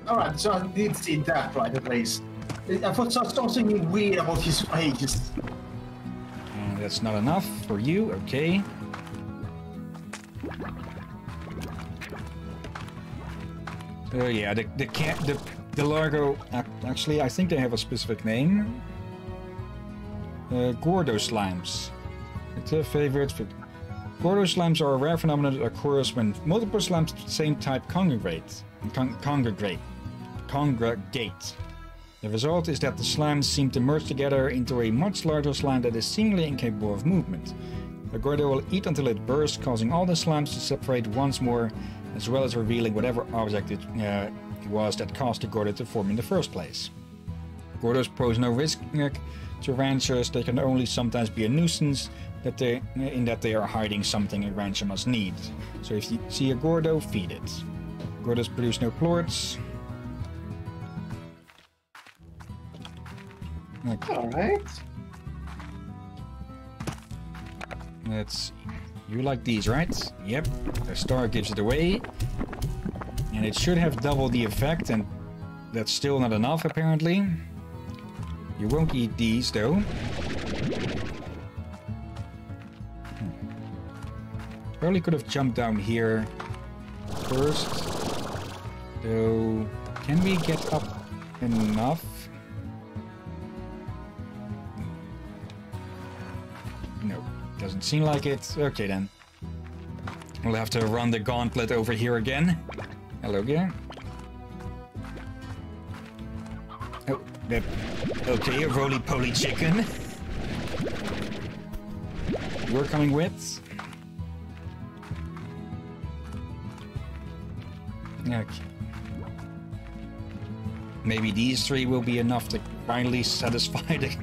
all right. So I did see that right at least. I thought saw something weird about his face. And that's not enough for you, okay. Oh yeah, the the cat the the Largo actually I think they have a specific name. Uh, Gordo slimes. It's a favorite. Gordo slimes are a rare phenomenon that occurs when multiple slams of the same type congregate. Con- congregate. Congregate. The result is that the slams seem to merge together into a much larger slam that is seemingly incapable of movement. The Gordo will eat until it bursts, causing all the slams to separate once more, as well as revealing whatever object it, uh, it was that caused the Gordo to form in the first place. Gordos pose no risk uh, to ranchers, they can only sometimes be a nuisance that they, in that they are hiding something a rancher must need. So if you see a Gordo, feed it. Gordos produce no plorts. Okay. All right. Let's see. You like these, right? Yep. The star gives it away. And it should have double the effect, and that's still not enough, apparently. You won't eat these, though. Probably could have jumped down here first. Though, can we get up enough? No, doesn't seem like it. Okay then. We'll have to run the gauntlet over here again. Hello again. Oh, that. Okay, a roly poly chicken. You're coming with. Okay. Maybe these three will be enough to finally satisfy the,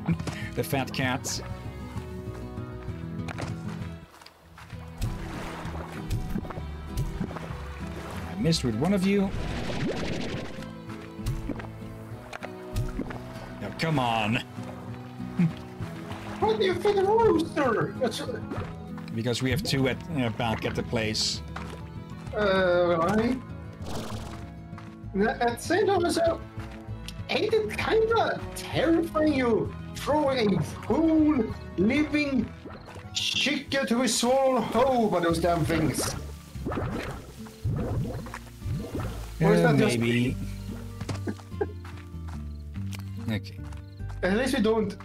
the fat cats. I missed with one of you. Now, come on. What do you think of rooster? That's, Because we have two at uh, back at the place. Uh, right. At the same time, so ain't it kind of terrifying you throwing a full living chicken to a small hole by those damn things? Or is Uh, that just maybe. okay. At least we don't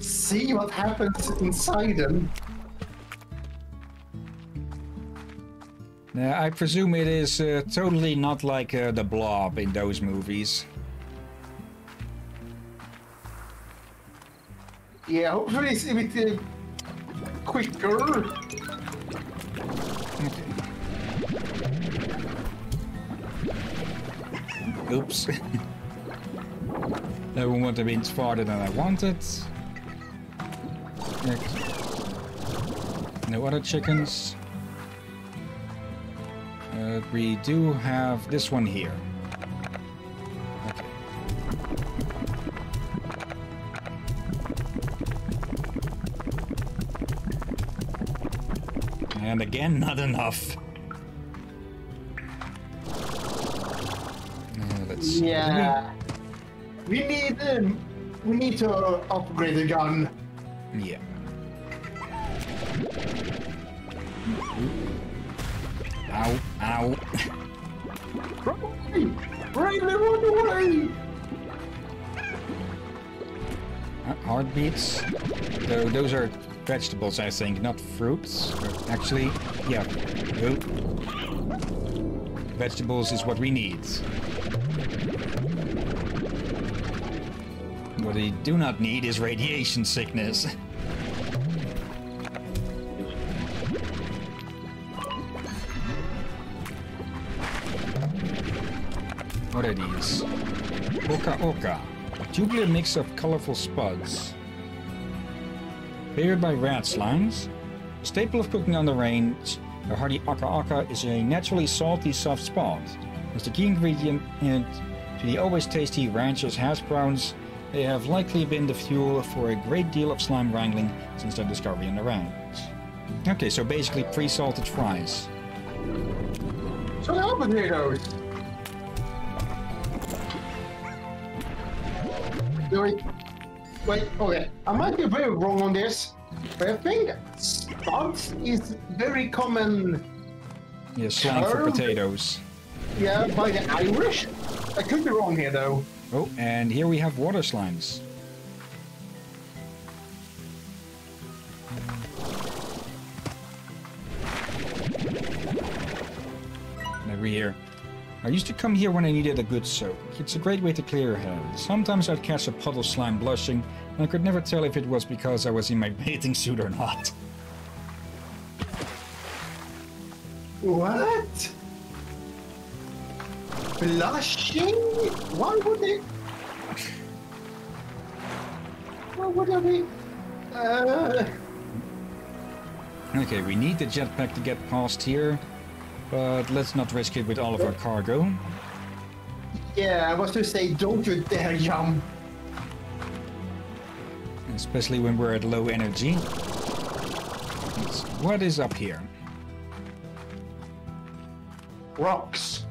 see what happens inside them. Uh, I presume it is uh, totally not like uh, the blob in those movies. Yeah, hopefully it's a bit uh, quicker. Okay. Oops. that one would have been farther than I wanted. Okay. No other chickens. Uh, we do have this one here. Okay. And again, not enough. Uh. Yeah. We need um, we need to upgrade the gun. Yeah. Heart beets. Though those are vegetables, I think, not fruits. Actually, yeah. Nope. Vegetables is what we need. What we do not need is radiation sickness. What are these? Oca Oca. Tubular mix of colorful spuds. Paired by rad slimes. A staple of cooking on the range, the hardy Oca Oca is a naturally salty soft spot. As the key ingredient in, to the always tasty rancher's hash browns, They have likely been the fuel for a great deal of slime wrangling since their discovery in the range. Okay, so basically pre-salted fries. So Wait, wait, okay. I might be very wrong on this, but I think spuds is very common, Yeah, slang for potatoes. yeah, by the Irish. I could be wrong here though. Oh, and here we have water slimes. And over here. I used to come here when I needed a good soak. It's a great way to clear your head. Sometimes I'd catch a puddle slime blushing, and I could never tell if it was because I was in my bathing suit or not. What? Blushing? Why would they? Why would I be? Uh, Okay, we need the jetpack to get past here, but let's not risk it with all of our cargo. yeah, I was to say, don't you dare jump. especially when we're at low energy. Let's- What is up here? Rocks.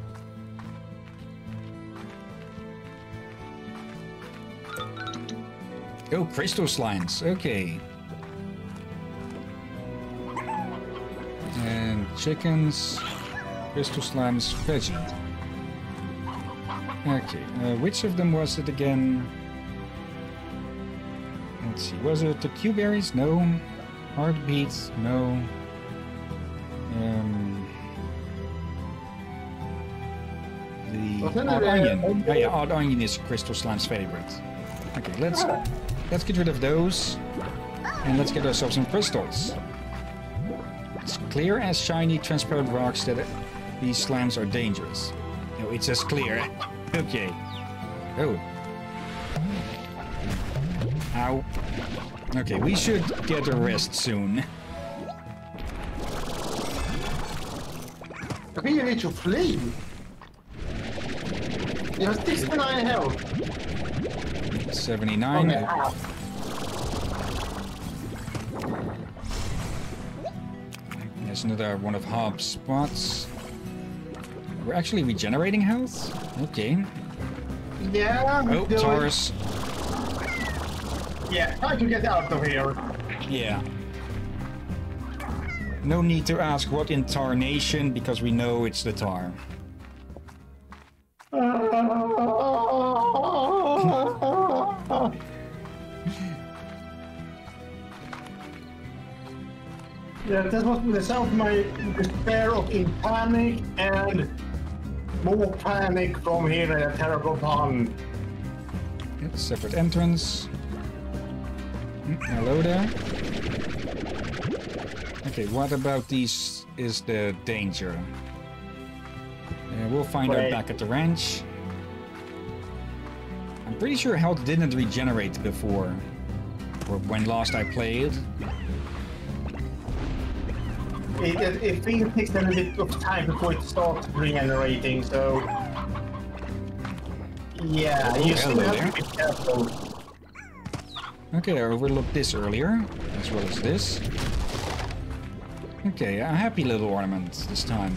Oh, crystal slimes. Okay. And chickens, crystal slimes, veggie. Okay, uh, which of them was it again? Let's see, was it the Cuberries? No. Heart beets? No. Um, the odd it, uh, onion. Oh, yeah, odd onion is crystal slime's favorite. Okay, let's let's get rid of those, and let's get ourselves some crystals. It's clear as shiny, transparent rocks that uh, these slams are dangerous. No, it's as clear. okay. Oh. Ow. Okay, we should get a rest soon. I think you need to flee. You have 69 health. 79. Okay. There's another one of Hobbs' spots. We're actually regenerating health? Okay. Yeah. Oh, do it. Taurus. Yeah, try to get out of here. Yeah. No need to ask what in Tarnation because we know it's the Tarr. Yeah, that was the sound of my despair of in panic and more panic from here in a terrible pun. Yep, separate entrance. Mm, Hello there. Okay, what about these is the danger? Uh, we'll find out back at the ranch. I'm pretty sure health didn't regenerate before. Or when last I played. It, it, it takes a little bit of time before it starts regenerating, so. Yeah, Oh, you still have to be careful. Okay, I overlooked this earlier, as well as this. Okay, a happy little ornament this time.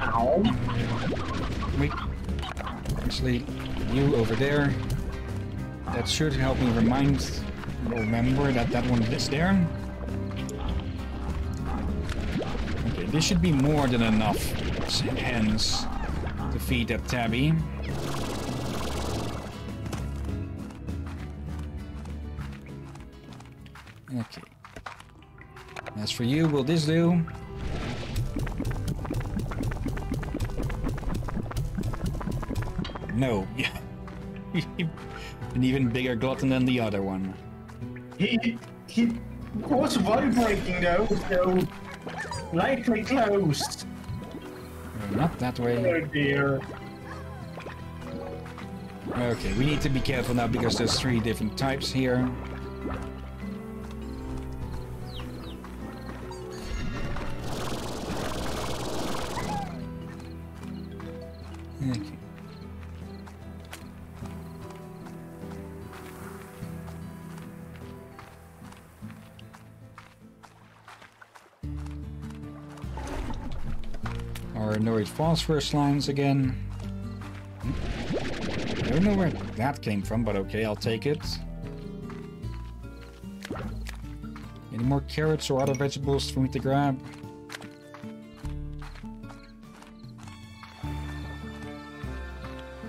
Ow. Actually, you over there. That should help me remind, remember that that one is there. This should be more than enough hens to feed that tabby. Okay. As for you, will this do? No. An even bigger glutton than the other one. He, he was vibrating though, so likely close. Uh, Not that way. Oh dear. Okay, we need to be careful now because there's three different types here. Phosphorus slimes again. I don't know where that came from, but okay, I'll take it. Any more carrots or other vegetables for me to grab?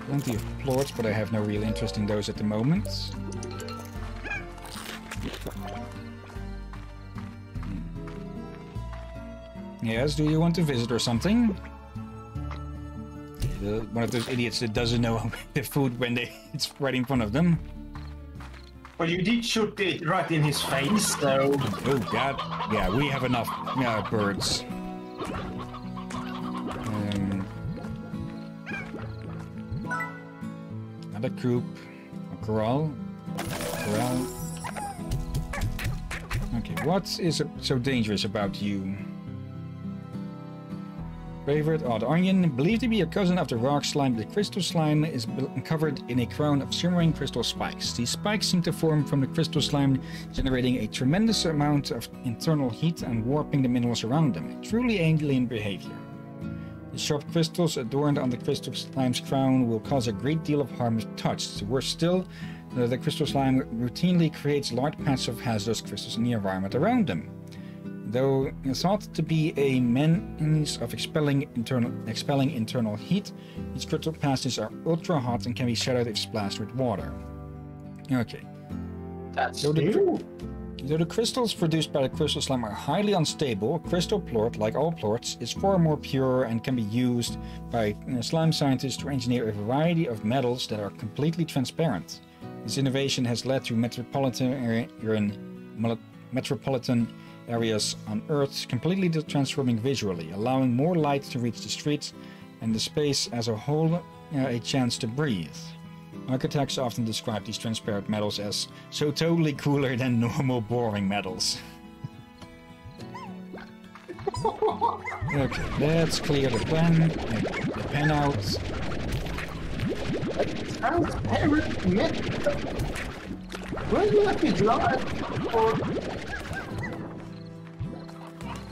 Plenty of plorts, but I have no real interest in those at the moment. Hmm. Yes, do you want to visit or something? Uh, one of those idiots that doesn't know the food when they it's right in front of them. Well, you did shoot it right in his face, so. Oh, God. Yeah, we have enough uh, birds. Um, another coop. A corral. Corral. Okay, what is so dangerous about you? Favorite odd onion, believed to be a cousin of the rock slime, the crystal slime is covered in a crown of shimmering crystal spikes. These spikes seem to form from the crystal slime, generating a tremendous amount of internal heat and warping the minerals around them. Truly alien behavior. The sharp crystals adorned on the crystal slime's crown will cause a great deal of harm if touched. Worse still, the, the crystal slime routinely creates large patches of hazardous crystals in the environment around them. Though thought to be a means of expelling internal, expelling internal heat, these crystal passes are ultra hot and can be shattered if splashed with water. Okay. That's So the- new. Though the crystals produced by the crystal slime are highly unstable, crystal plort, like all plorts, is far more pure and can be used by uh, slime scientists to engineer a variety of metals that are completely transparent. This innovation has led to metropolitan area, metropolitan areas on Earth completely transforming visually, allowing more light to reach the streets and the space as a whole uh, a chance to breathe. Architects often describe these transparent metals as so totally cooler than normal boring metals. okay, let's clear the pen, the pen out. Transparent metal. Will you let me drive? Or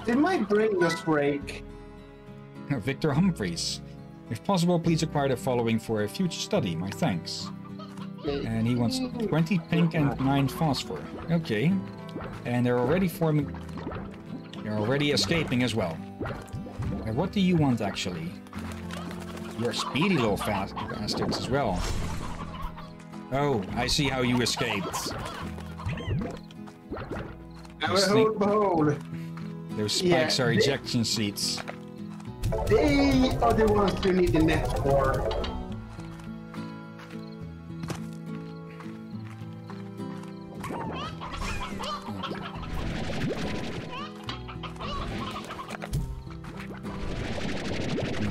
did my brain just break? Viktor Humphries. If possible, please acquire the following for a future study. My thanks. And he wants 20 pink and 9 phosphor. Okay. And they're already forming... They're already escaping as well. And what do you want, actually? You're speedy little fast bastards as well. Oh, I see how you escaped. Now, Sleep. behold, behold. Those Yeah, spikes are they- ejection seats. They are the ones you need the net for.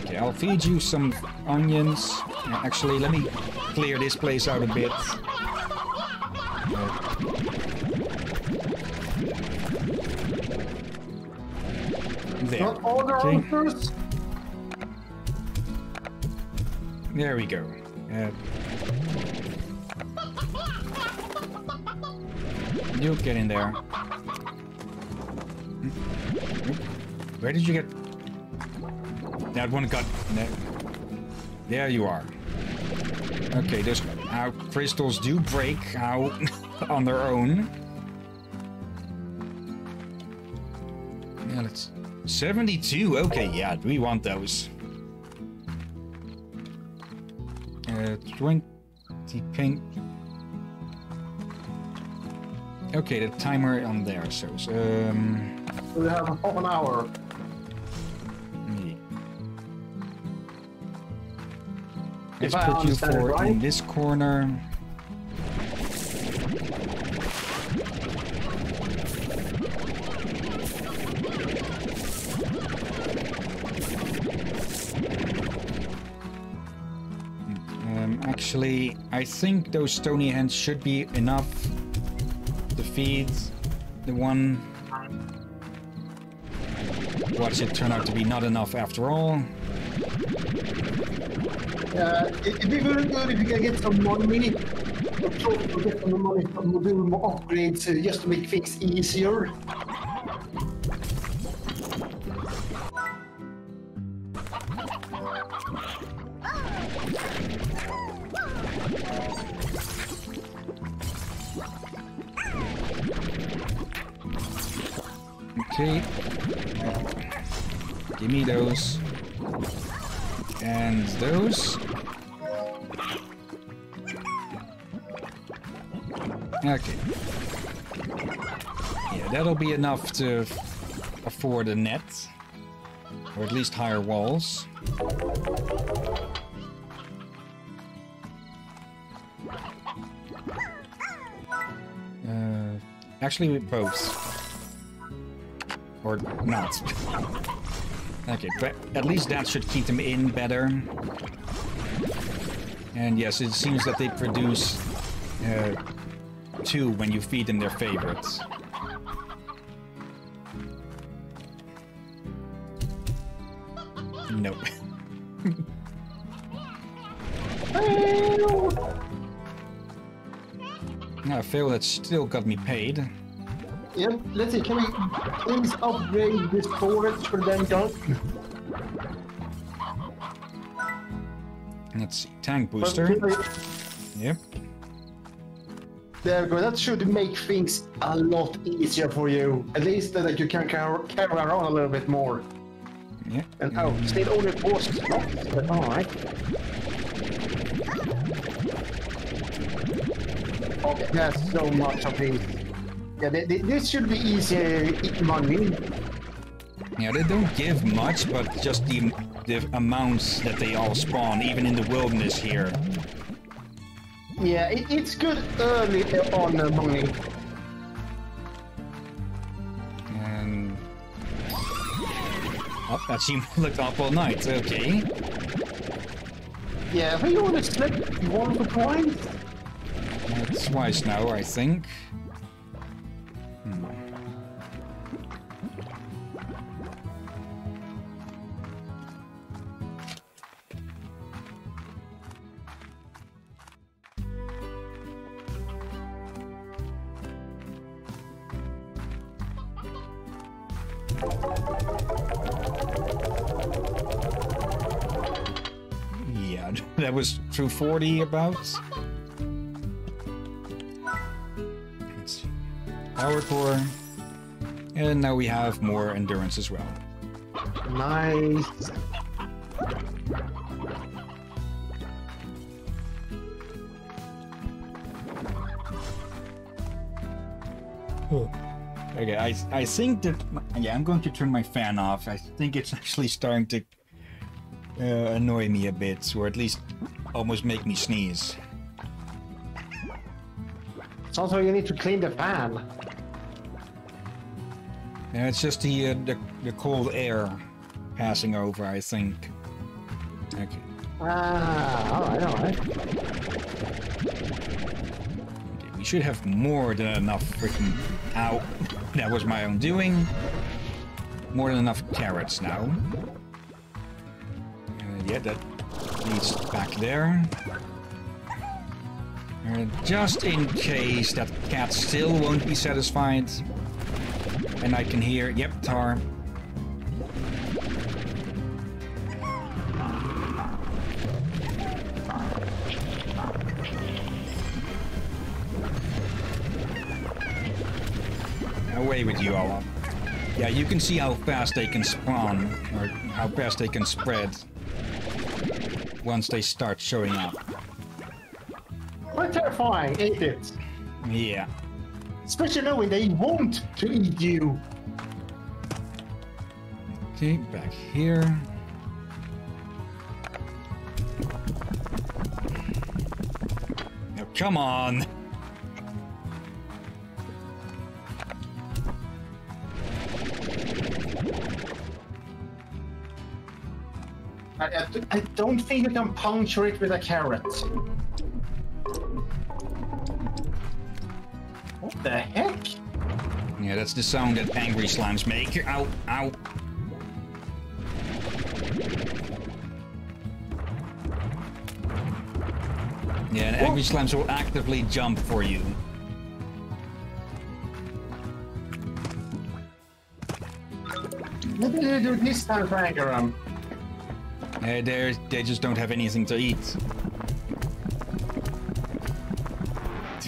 Okay, I'll feed you some onions. Actually, let me clear this place out a bit. There. Not all the Okay. There we go. Uh, you get in there. Where did you get... That one got... There you are. Okay, those how crystals do break out on their own. Yeah, let's... 72, okay, yeah, we want those. Uh, 20 pink. Okay, the timer on there so... Um, We have half an hour. Let's put you for right. in this corner. Actually, I think those stony hands should be enough to feed the one. Watch it turn out to be not enough after all. Uh, it- it'd be very good if you can get some money. Or try to get some money from doing more upgrades uh, just to make things easier. Okay. Give me those. And those. Okay. Yeah, that'll be enough to afford a net. Or at least higher walls. Actually, both. Or not. okay, but at least that should keep them in better. And yes, it seems that they produce uh, two when you feed them their favorites. Nope. Now, Phil, that still got me paid. Yep, let's see, can we please upgrade this storage for them done? Let's see, tank booster. Yep. There we go, that should make things a lot easier for you. At least that you can car- carry around a little bit more. Yeah. And oh, mm. still only four slots, but alright. Okay, there's so much of these. Yeah, th- th- this should be easier i- money. Yeah, they don't give much, but just the the amounts that they all spawn, even in the wilderness here. Yeah, it, it's good early on uh, money. And oh, that seemed looked up all night. Okay. Yeah, I think you want to slip one for twice. That's twice now, I think. Was 240 about. Let's see. Power core. And now we have more endurance as well. Nice. Okay, I, I think that... Yeah, I'm going to turn my fan off. I think it's actually starting to uh, annoy me a bit, or at least almost make me sneeze. Sounds like you need to clean the fan. Yeah, it's just the, uh, the, the cold air passing over, I think. Okay. Ah, alright, alright. Okay, we should have more than enough freaking... Ow. That was my own doing. More than enough carrots now. Uh, yeah, that leads back there. Uh, just in case that cat still won't be satisfied. And I can hear... Yep, Tarr. Away with you all. Yeah, you can see how fast they can spawn, or how fast they can spread once they start showing up. Quite terrifying, ain't it? Yeah. Especially knowing they want to eat you. Okay, back here. Now, come on! I, I, I don't think you can puncture it with a carrot. What the heck? Yeah, that's the sound that angry slimes make. Ow, ow. Yeah, and angry slimes will actively jump for you. What did you do this time, Frankaram? Uh, they they just don't have anything to eat.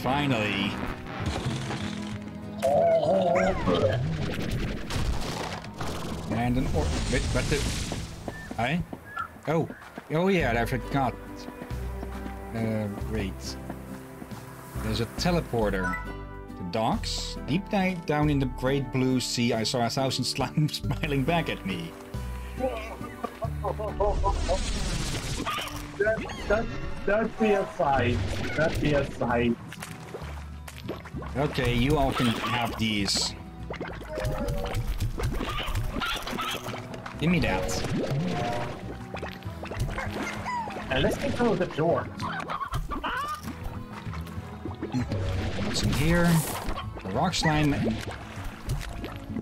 Finally. And an or wait, but the I oh oh yeah I forgot. Uh, wait. There's a teleporter. The docks deep down in the great blue sea. I saw a thousand slimes smiling back at me. That, that, that'd be a fight. That'd be a fight. Okay, you all can have these. Give me that. And let's get through the door. What's in here? The rock slime.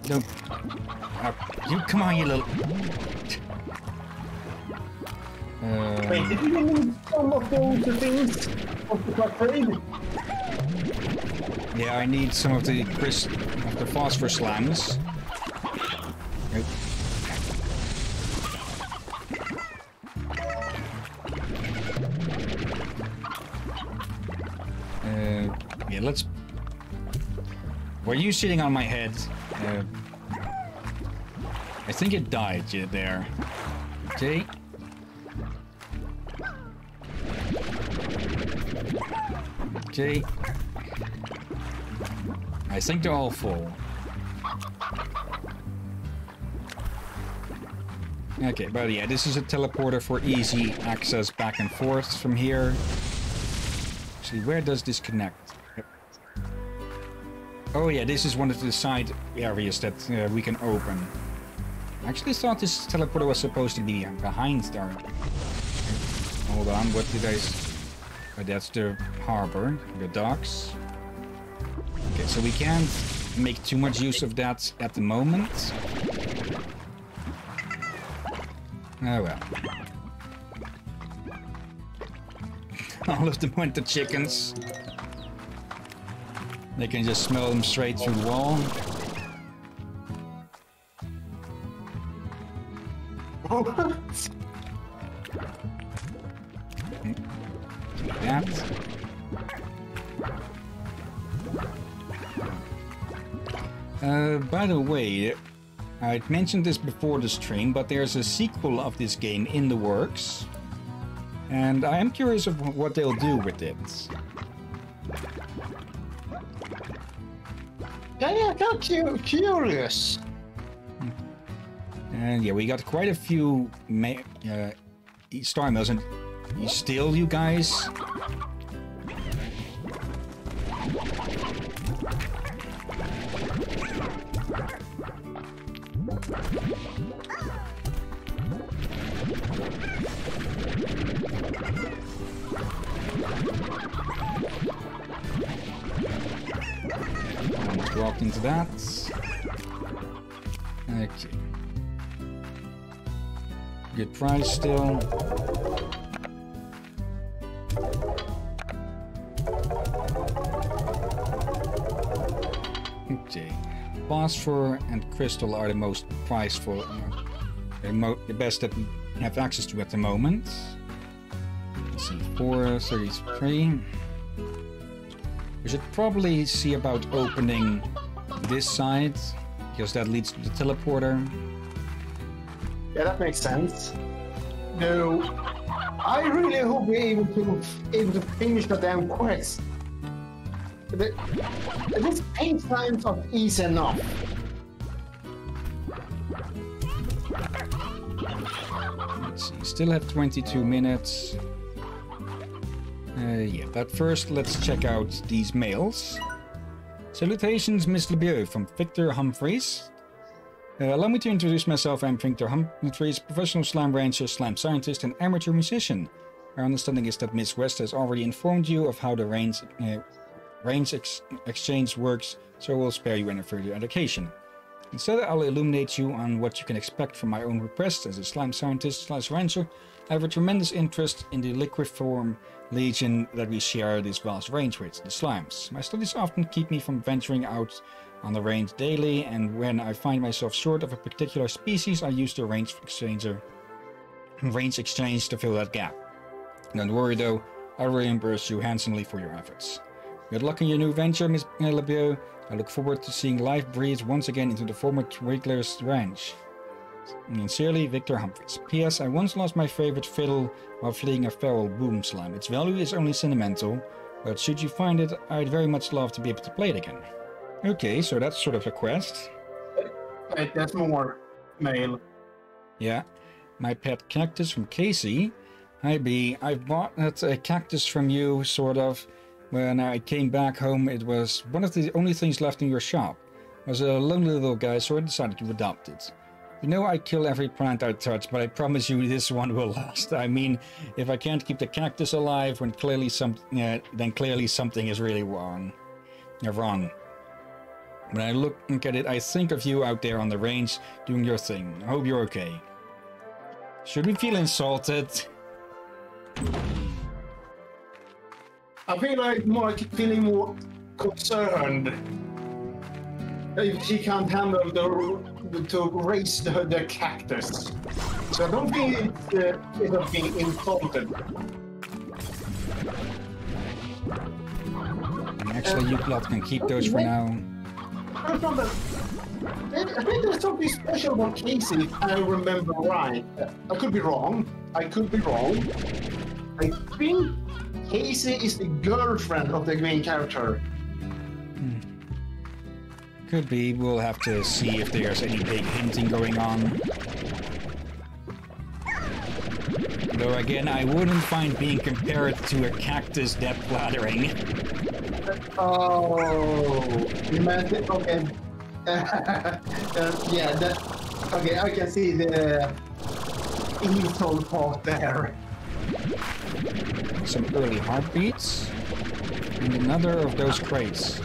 No. Uh, you come on, you little. Wait, did you need some of those things? Of the upgrade? yeah, I need some of the cris of the phosphor. Right. Uh, yeah, let's. Were you sitting on my head? Uh, I think it died yeah, there. Okay. Okay. I think they're all full. Okay, but yeah, this is a teleporter for easy access back and forth from here. Actually, where does this connect? Oh yeah, this is one of the side areas that uh, we can open. I actually thought this teleporter was supposed to be behind there. Hold on, what did I... that's the harbor, the docks. Okay, so we can't make too much use of that at the moment. Oh well. All of them went to chickens. They can just smell them straight through the wall. That. By the way, I'd mentioned this before the stream, but there's a sequel of this game in the works. And I am curious of what they'll do with it. Yeah, yeah, I'm cu- curious. And yeah, we got quite a few ma- uh, star mills, and you still, you guys? That. Okay. Good price still. Okay. Phosphor and crystal are the most prizeful, uh, the best that we have access to at the moment. Let's see, 433. We should probably see about opening this side, because that leads to the teleporter. Yeah, that makes sense. No, I really hope we're able to able to finish the damn quest. The, this eight times of easy enough. Let's see, still have 22 minutes. Uh, yeah, but first let's check out these mails. Salutations, Miss LeBeau from Viktor Humphries. Uh, allow me to introduce myself. I'm Viktor Humphries, professional slime rancher, slime scientist, and amateur musician. Our understanding is that Miss West has already informed you of how the range, uh, range ex- exchange works, so we'll spare you any further education. Instead, I'll illuminate you on what you can expect from my own request as a slime scientist slash rancher. I have a tremendous interest in the liquid form legion that we share this vast range with, the slimes. My studies often keep me from venturing out on the range daily, and when I find myself short of a particular species, I use the range exchanger range exchange to fill that gap. Don't worry though, I'll reimburse you handsomely for your efforts. Good luck in your new venture, Miss LeBeau. I look forward to seeing life breathe once again into the former Twillgers' ranch. Sincerely, Viktor Humphries. P.S. I once lost my favorite fiddle while fleeing a feral boom slime. Its value is only sentimental, but should you find it, I'd very much love to be able to play it again. Okay, so that's sort of a quest. Wait, there's more mail. Yeah. My pet cactus from Casey. Hi B, I bought that uh, cactus from you, sort of. When I came back home, it was one of the only things left in your shop. I was a lonely little guy, so I decided to adopt it. You know I kill every plant I touch, but I promise you this one will last. I mean, if I can't keep the cactus alive, when clearly some, uh, then clearly something is really wrong. You're wrong. When I look at it, I think of you out there on the range doing your thing. I hope you're okay. Should we feel insulted? I feel like more feeling more concerned if she can't handle the to raise the, the cactus. So don't think it's uh, of being insulted. Actually, you lot can keep those for now. I don't know that- I think there's something special about Casey, if I remember right. I could be wrong. I could be wrong. I think Casey is the girlfriend of the main character. Could be. We'll have to see if there's any big hinting going on. Though again, I wouldn't find being compared to a cactus that flattering. Oh, you meant it? Okay. uh, yeah, that. Okay, I can see the insult part there. Some early heart beets. And another of those crates.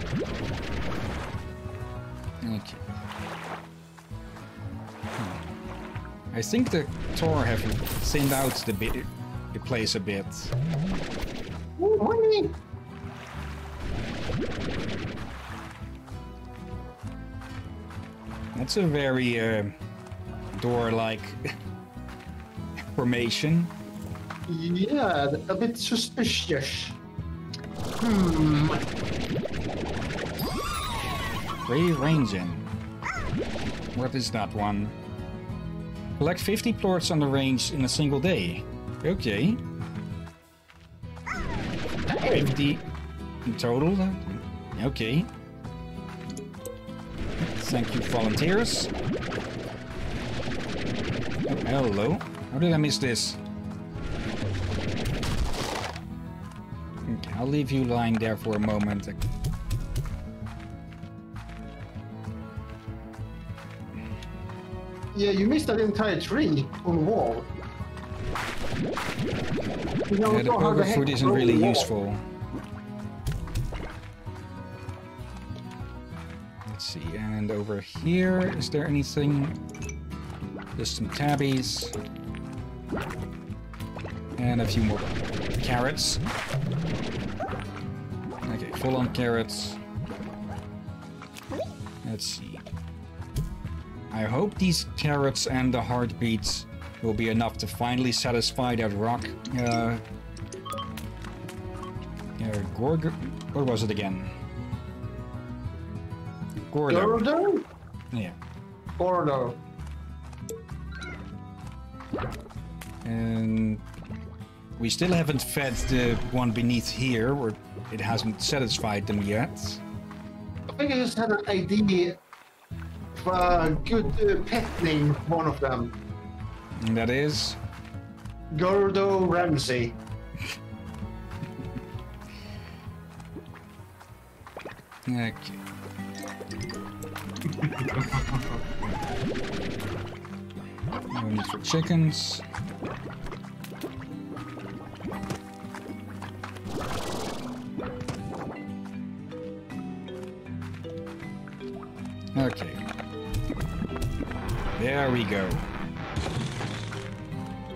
I think the Tarr have thinned out the, bit, the place a bit. Ooh, money. That's a very uh, door-like formation. Yeah, a bit suspicious. Hmm. Brave Rangin. What is that one? Collect 50 plorts on the range in a single day. Okay. 50 in total. Okay. Thank you, volunteers. Oh, hello. How did I miss this? Okay, I'll leave you lying there for a moment. Yeah, you missed that entire tree on the wall. You know, Yeah, the poker food isn't really useful. Let's see, and over here, is there anything? Just some tabbies. And a few more carrots. Okay, full on carrots. Let's see. I hope these carrots and the heart beets will be enough to finally satisfy that rock. Uh, uh, Gorg. What was it again? Gordo. Gordo? Yeah. Gordo. And we still haven't fed the one beneath here, or it hasn't satisfied them yet. I think I just had an idea for a good uh, pet name, one of them. And that is. Gordo Ramsey. Okay. no need for chickens. Okay. There we go.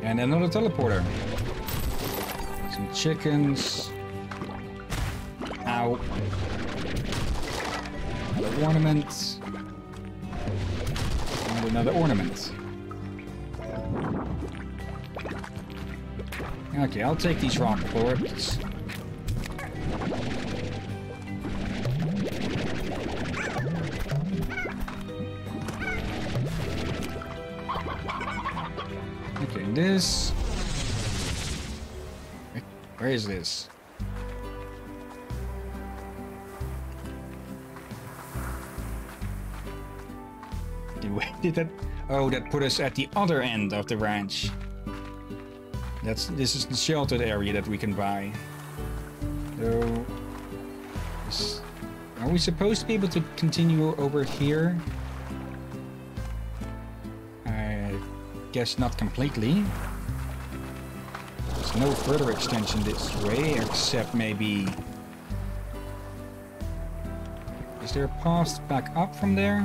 And another teleporter. Some chickens. Ow. Another ornament. And another ornament. Okay, I'll take these rock boards. Where is this? Did that... Oh, that put us at the other end of the ranch. That's this is the sheltered area that we can buy. So, are we supposed to be able to continue over here? I guess not completely. There's no further extension this way, except maybe. Is there a path back up from there?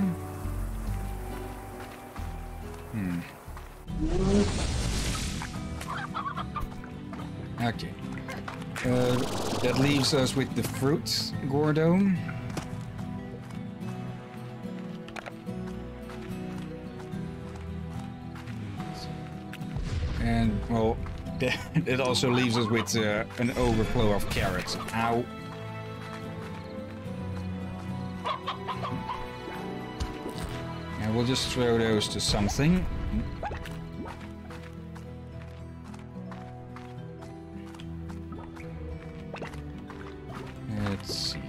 Hmm. Okay. Uh, that leaves us with the fruit, Gordo. it also leaves us with uh, an overflow of carrots. Ow. And we'll just throw those to something. Let's see.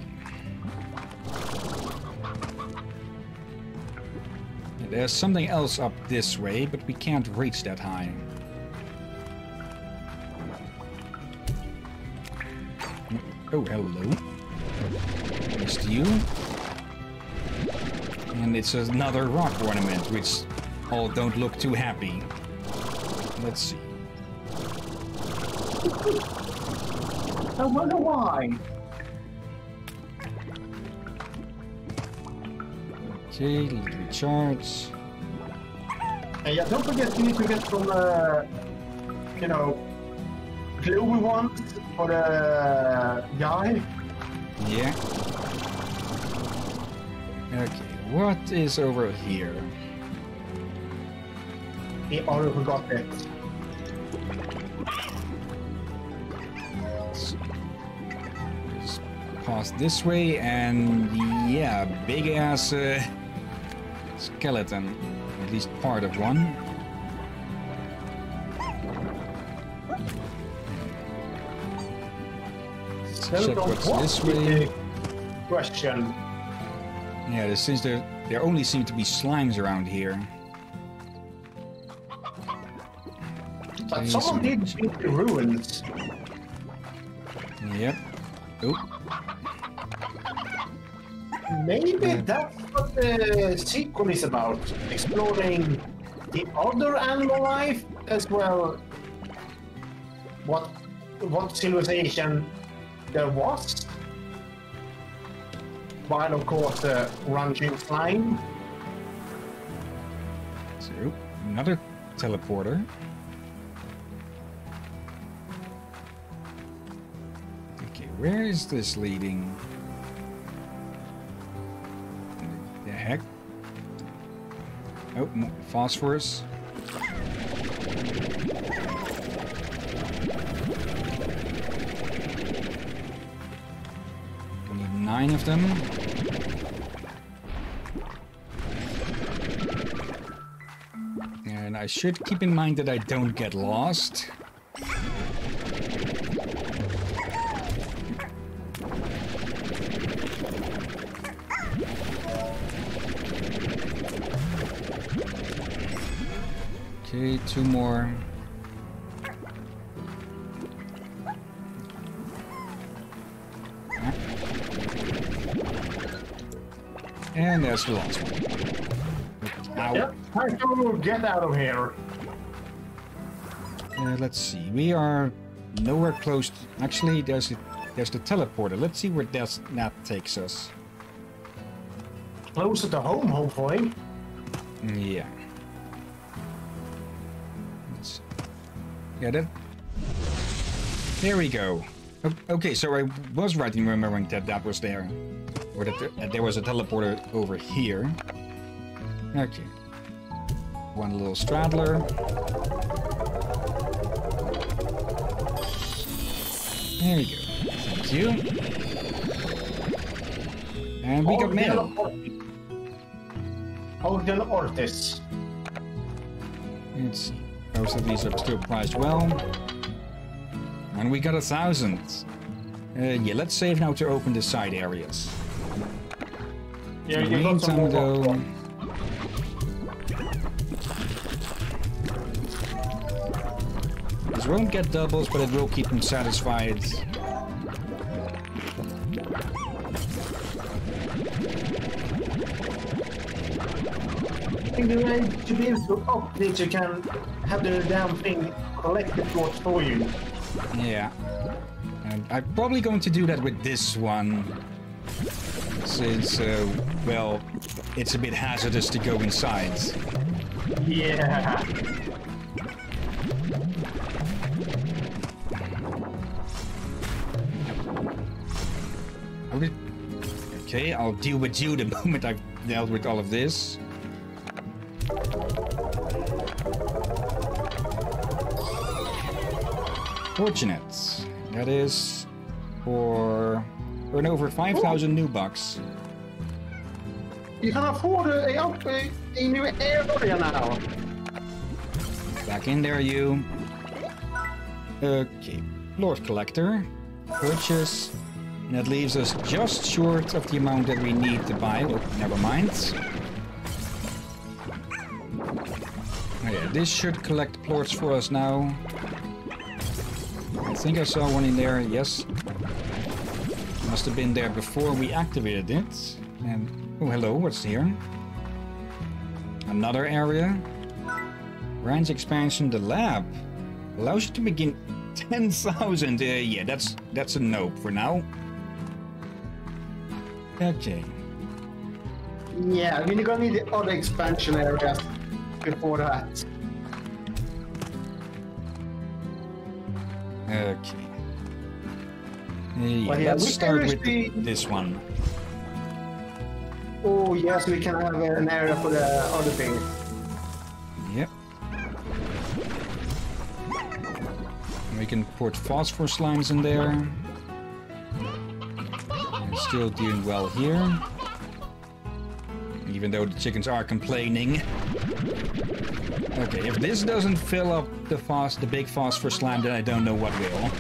There's something else up this way, but we can't reach that high. Oh, hello. Missed you. And it's another rock ornament, which all don't look too happy. Let's see. I wonder why. Okay, little recharge. And yeah, don't forget you need to get some, uh, you know, glowy ones for the guy. Yeah. Okay, what is over here? He already forgot it. Just pass this way, and yeah, big ass uh, skeleton. At least part of one. Check what's this way. Question. Yeah, there seems there there only seem to be slimes around here. But Okay, someone so- did beat the ruins. Yep. Oh, Maybe Yeah. that's what the sequel is about. Exploring the other animal life as well. What what civilization there was. Course uh, ranching slime. so another teleporter. Okay, where is this leading? The heck? Oh, phosphorus. And I should keep in mind that I don't get lost. Okay, two more. And there's the last one. Ow. Yeah, time to get out of here. Uh, let's see. We are nowhere close. To, actually, there's a, there's the teleporter. Let's see where that's, that takes us. Closer to the home, hopefully. Yeah. Let's, yeah, that. There we go. Okay, so I was right in remembering that that was there, or that there, there was a teleporter over here. Okay. One little straddler. There you go. Thank you. And we got mail. Ogden Ortiz. Let's see. Most of these are still priced well. And we got a thousand. Uh, yeah, let's save now to open the side areas. Yeah, you got some meantime, more. though, This won't get doubles, but it will keep them satisfied. I think the way to be able to update, you can have the damn thing collect the plorts for you. Yeah. And I'm probably going to do that with this one. Since, uh, well, it's a bit hazardous to go inside. Yeah. Okay, I'll deal with you the moment I've dealt with all of this. Fortunate. That is for earn over 5,000 newbucks. You can afford a, a new area now. Back in there, you. Okay, Plort Collector. Purchase. And that leaves us just short of the amount that we need to buy. Oh, never mind. Oh yeah, this should collect plorts for us now. I think I saw one in there, yes. Must have been there before we activated it. And, oh hello, what's here? Another area. Branch expansion, the lab. Allows you to begin 10,000. Uh, yeah, that's that's a nope for now. Okay. Yeah, I mean, you're gonna need the other expansion areas before that. Okay. Yeah, Well, yeah, let's start with actually- this one. Oh, yes, we can have an area for the other thing. Yep. We can put phosphor slimes in there. And still doing well here. Even though the chickens are complaining. Okay, if this doesn't fill up the phos the big phosphor slime, then I don't know what will.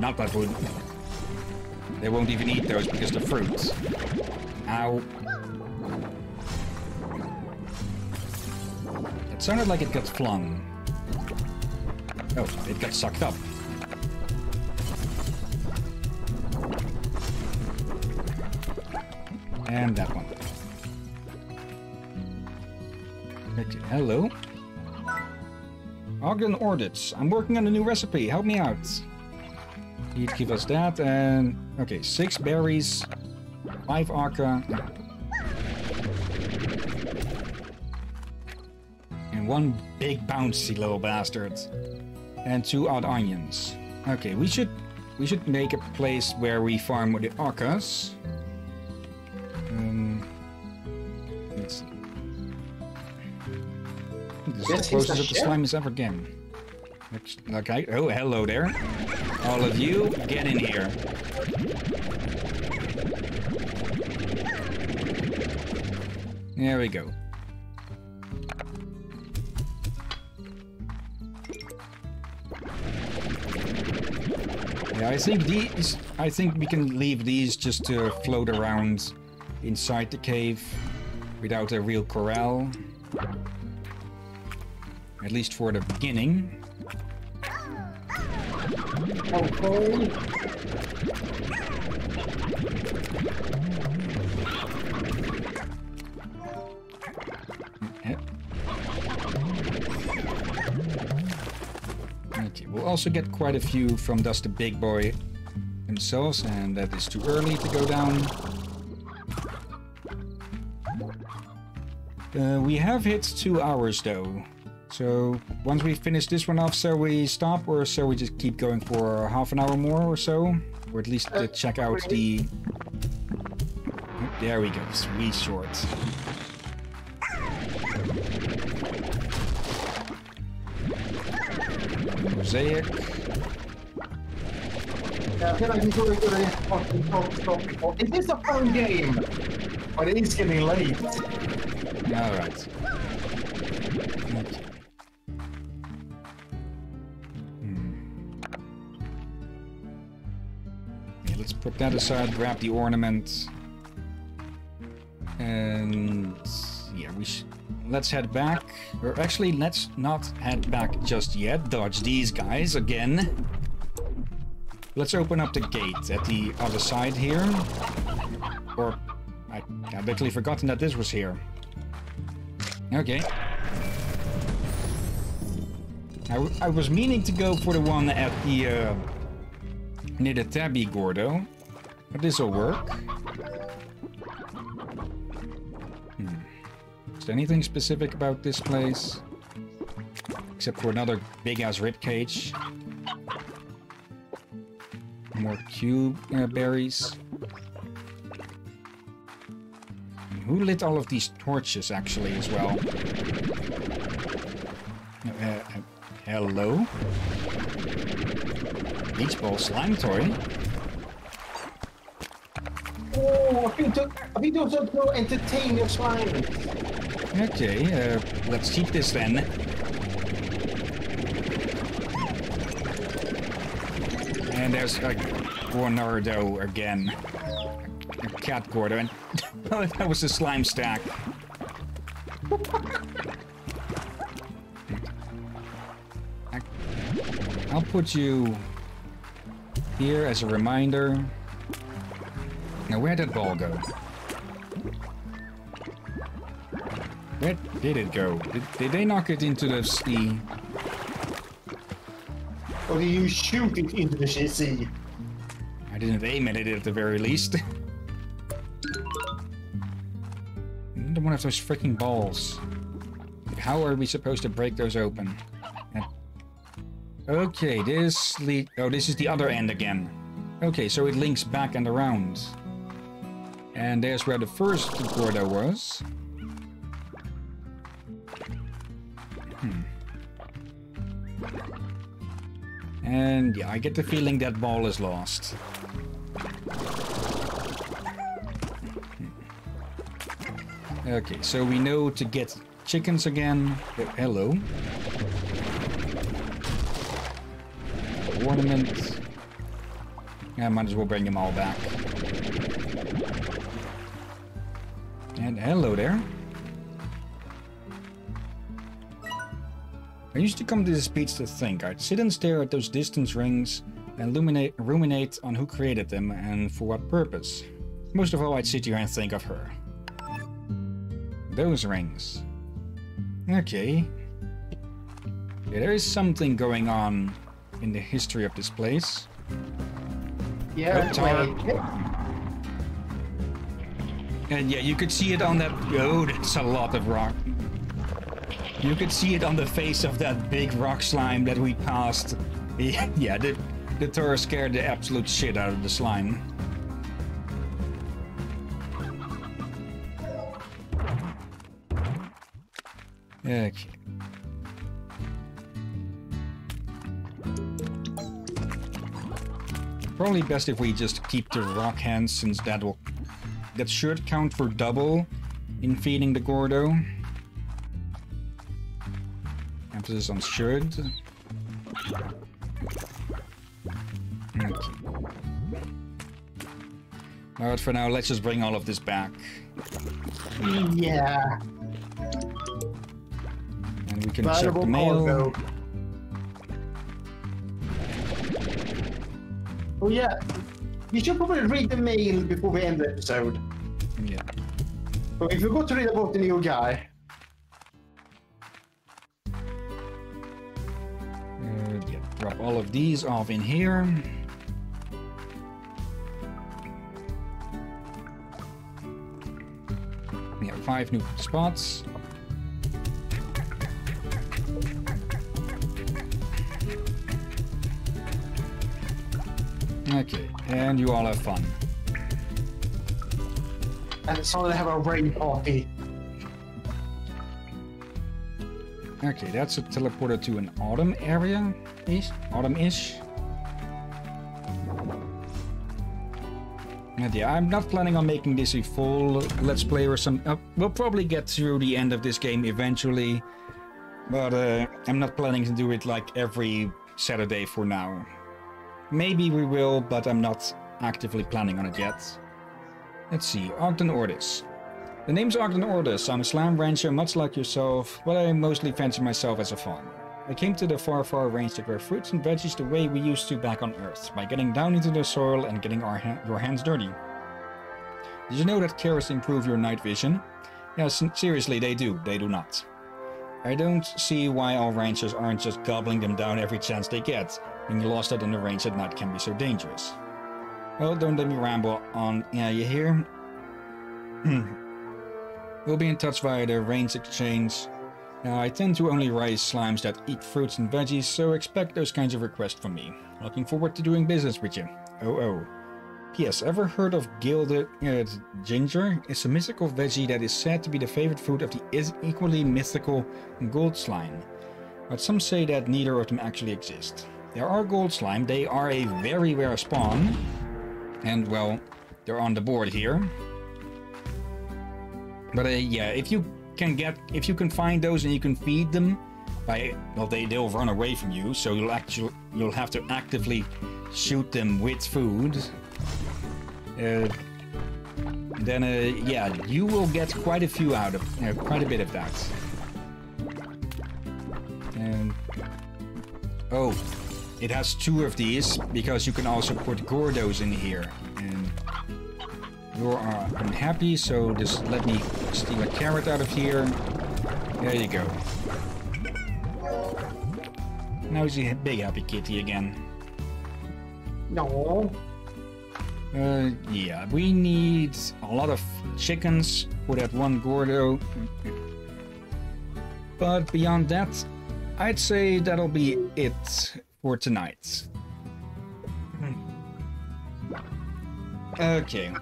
Not that wood. They won't even eat those because they're fruits. Ow. It sounded like it got flung. Oh, it got sucked up. And that one. Hello. Ogden Ortiz. I'm working on a new recipe. Help me out. He'd give us that and okay, six berries, five arca, and one big bouncy little bastard, and two odd onions. Okay, we should we should make a place where we farm with the arcas. Um, let's. This is the closest that the slime is ever. Looks- Okay. Oh, hello there. All of you, get in here. There we go. Yeah, I think these. I think we can leave these just to float around inside the cave without a real corral. At least for the beginning. Okay. We'll also get quite a few from Dust the Big Boy themselves, and that is too early to go down. Uh, we have hit two hours though. So once we finish this one off, shall we stop or shall we just keep going for half an hour more or so? Or at least uh, check out the... There we go, sweet short. Mosaic. Is this a fun game? But it is getting late. Alright. Let's put that aside, grab the ornament. And yeah, we should let's head back. Or actually, let's not head back just yet. Dodge these guys again. Let's open up the gate at the other side here. Or I, actually forgotten that this was here. Okay. I, I was meaning to go for the one at the uh, near a Tabby Gordo, but this will work. Hmm. Is there anything specific about this place? Except for another big ass rib cage. More cube uh, berries. Who lit all of these torches actually as well? Uh, uh, hello? Beach ball slime toy? Oh, I think, to, I think those are to entertain your slime. Okay, uh, let's keep this then. And there's a Gornardo again. A cat Gordo, and that was a slime stack. I'll put you here as a reminder. Now, where did ball go? Where did it go? Did, did they knock it into the sea? Or do you shoot it into the sea? I didn't aim at it at the very least. Another one of those freaking balls. How are we supposed to break those open? Okay, this lead. Oh, this is the other end again. Okay, so it links back and around. And there's where the first Gordo was. Hmm. And yeah, I get the feeling that ball is lost. Okay, so we know to get chickens again. Uh, hello. Ornament. I might as well bring them all back. And hello there. I used to come to this beach to think. I'd sit and stare at those distance rings and ruminate, ruminate on who created them and for what purpose. Most of all, I'd sit here and think of her. Those rings. Okay. Yeah, there is something going on in the history of this place. Yeah. And yeah, you could see it on that. Oh, that's a lot of rock. You could see it on the face of that big rock slime that we passed. Yeah, the, the tour scared the absolute shit out of the slime. Okay. Probably best if we just keep the rock hands since that will that should count for double in feeding the Gordo. Emphasis on should. Okay. Alright, for now, let's just bring all of this back. Yeah. And we can check the mail. cargo. Oh yeah. You should probably read the mail before we end the episode. Yeah. But if you got to read about the new guy. Uh, yeah. Drop all of these off in here. We have five new spots. Okay, and you all have fun. And suddenly have a raid party. Okay, that's a teleporter to an autumn area. Ish? Autumn-ish. And yeah, I'm not planning on making this a full Let's Play or some... Uh, we'll probably get through the end of this game eventually. But uh, I'm not planning to do it like every Saturday for now. Maybe we will, but I'm not actively planning on it yet. Let's see, Ogden Ortiz. The name's Ogden Ortiz. I'm a slime rancher much like yourself, but I mostly fancy myself as a farmer. I came to the far, far range to grow fruits and veggies the way we used to back on Earth, by getting down into the soil and getting our ha your hands dirty. Did you know that carrots improve your night vision? Yes, seriously, they do. They do not. I don't see why all ranchers aren't just gobbling them down every chance they get. Being lost out on the range at night can be so dangerous. Well, don't let me ramble on. Yeah, you hear? we'll be in touch via the range exchange. Now, I tend to only raise slimes that eat fruits and veggies, so expect those kinds of requests from me. Looking forward to doing business with you. Oh oh. P.S. Ever heard of gilded uh, ginger? It's a mythical veggie that is said to be the favorite food of the equally mythical gold slime. But some say that neither of them actually exist. There are gold slime, they are a very rare spawn. And well, they're on the board here. But uh, yeah, if you can get, if you can find those and you can feed them, by well, they they'll run away from you. So you'll actually you'll have to actively shoot them with food. Uh, then uh, yeah, you will get quite a few out of uh, quite a bit of that. And oh, it has two of these because you can also put Gordos in here. And you are unhappy, so just let me steal a carrot out of here. There you go. Now he's a big happy kitty again. No. Uh, yeah, we need a lot of chickens for that one Gordo. But beyond that, I'd say that'll be it for tonight. Okay.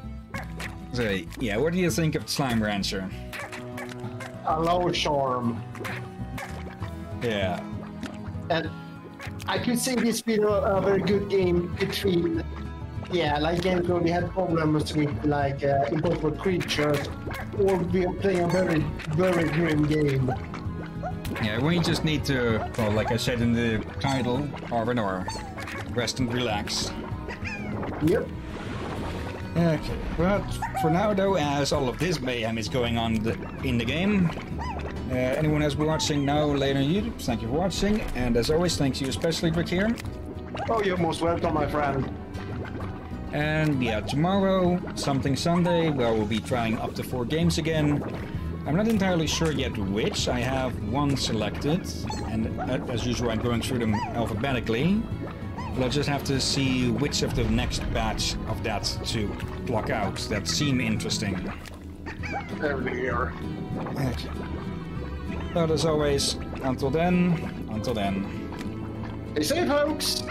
So, yeah, what do you think of Slime Rancher? A low charm. Yeah. And I could say this been a, a very good game between, yeah, like games where we had problems with like uh, impossible creatures, or we are playing a very, very grim game. Yeah, we just need to, well, like I said in the title, R&R, rest and relax. Yep. Okay, but for now though, as all of this mayhem is going on the, in the game, uh, anyone else watching now later on YouTube, thank you for watching, and as always, thanks you especially, Rick here. Oh, you're most welcome, my friend. And yeah, tomorrow, something Sunday, where we'll be trying up to four games again. I'm not entirely sure yet which. I have one selected, and as usual, I'm going through them alphabetically. But I'll just have to see which of the next batch of that to block out that seem interesting. There we are. Okay. But as always, until then, until then. Stay safe, folks.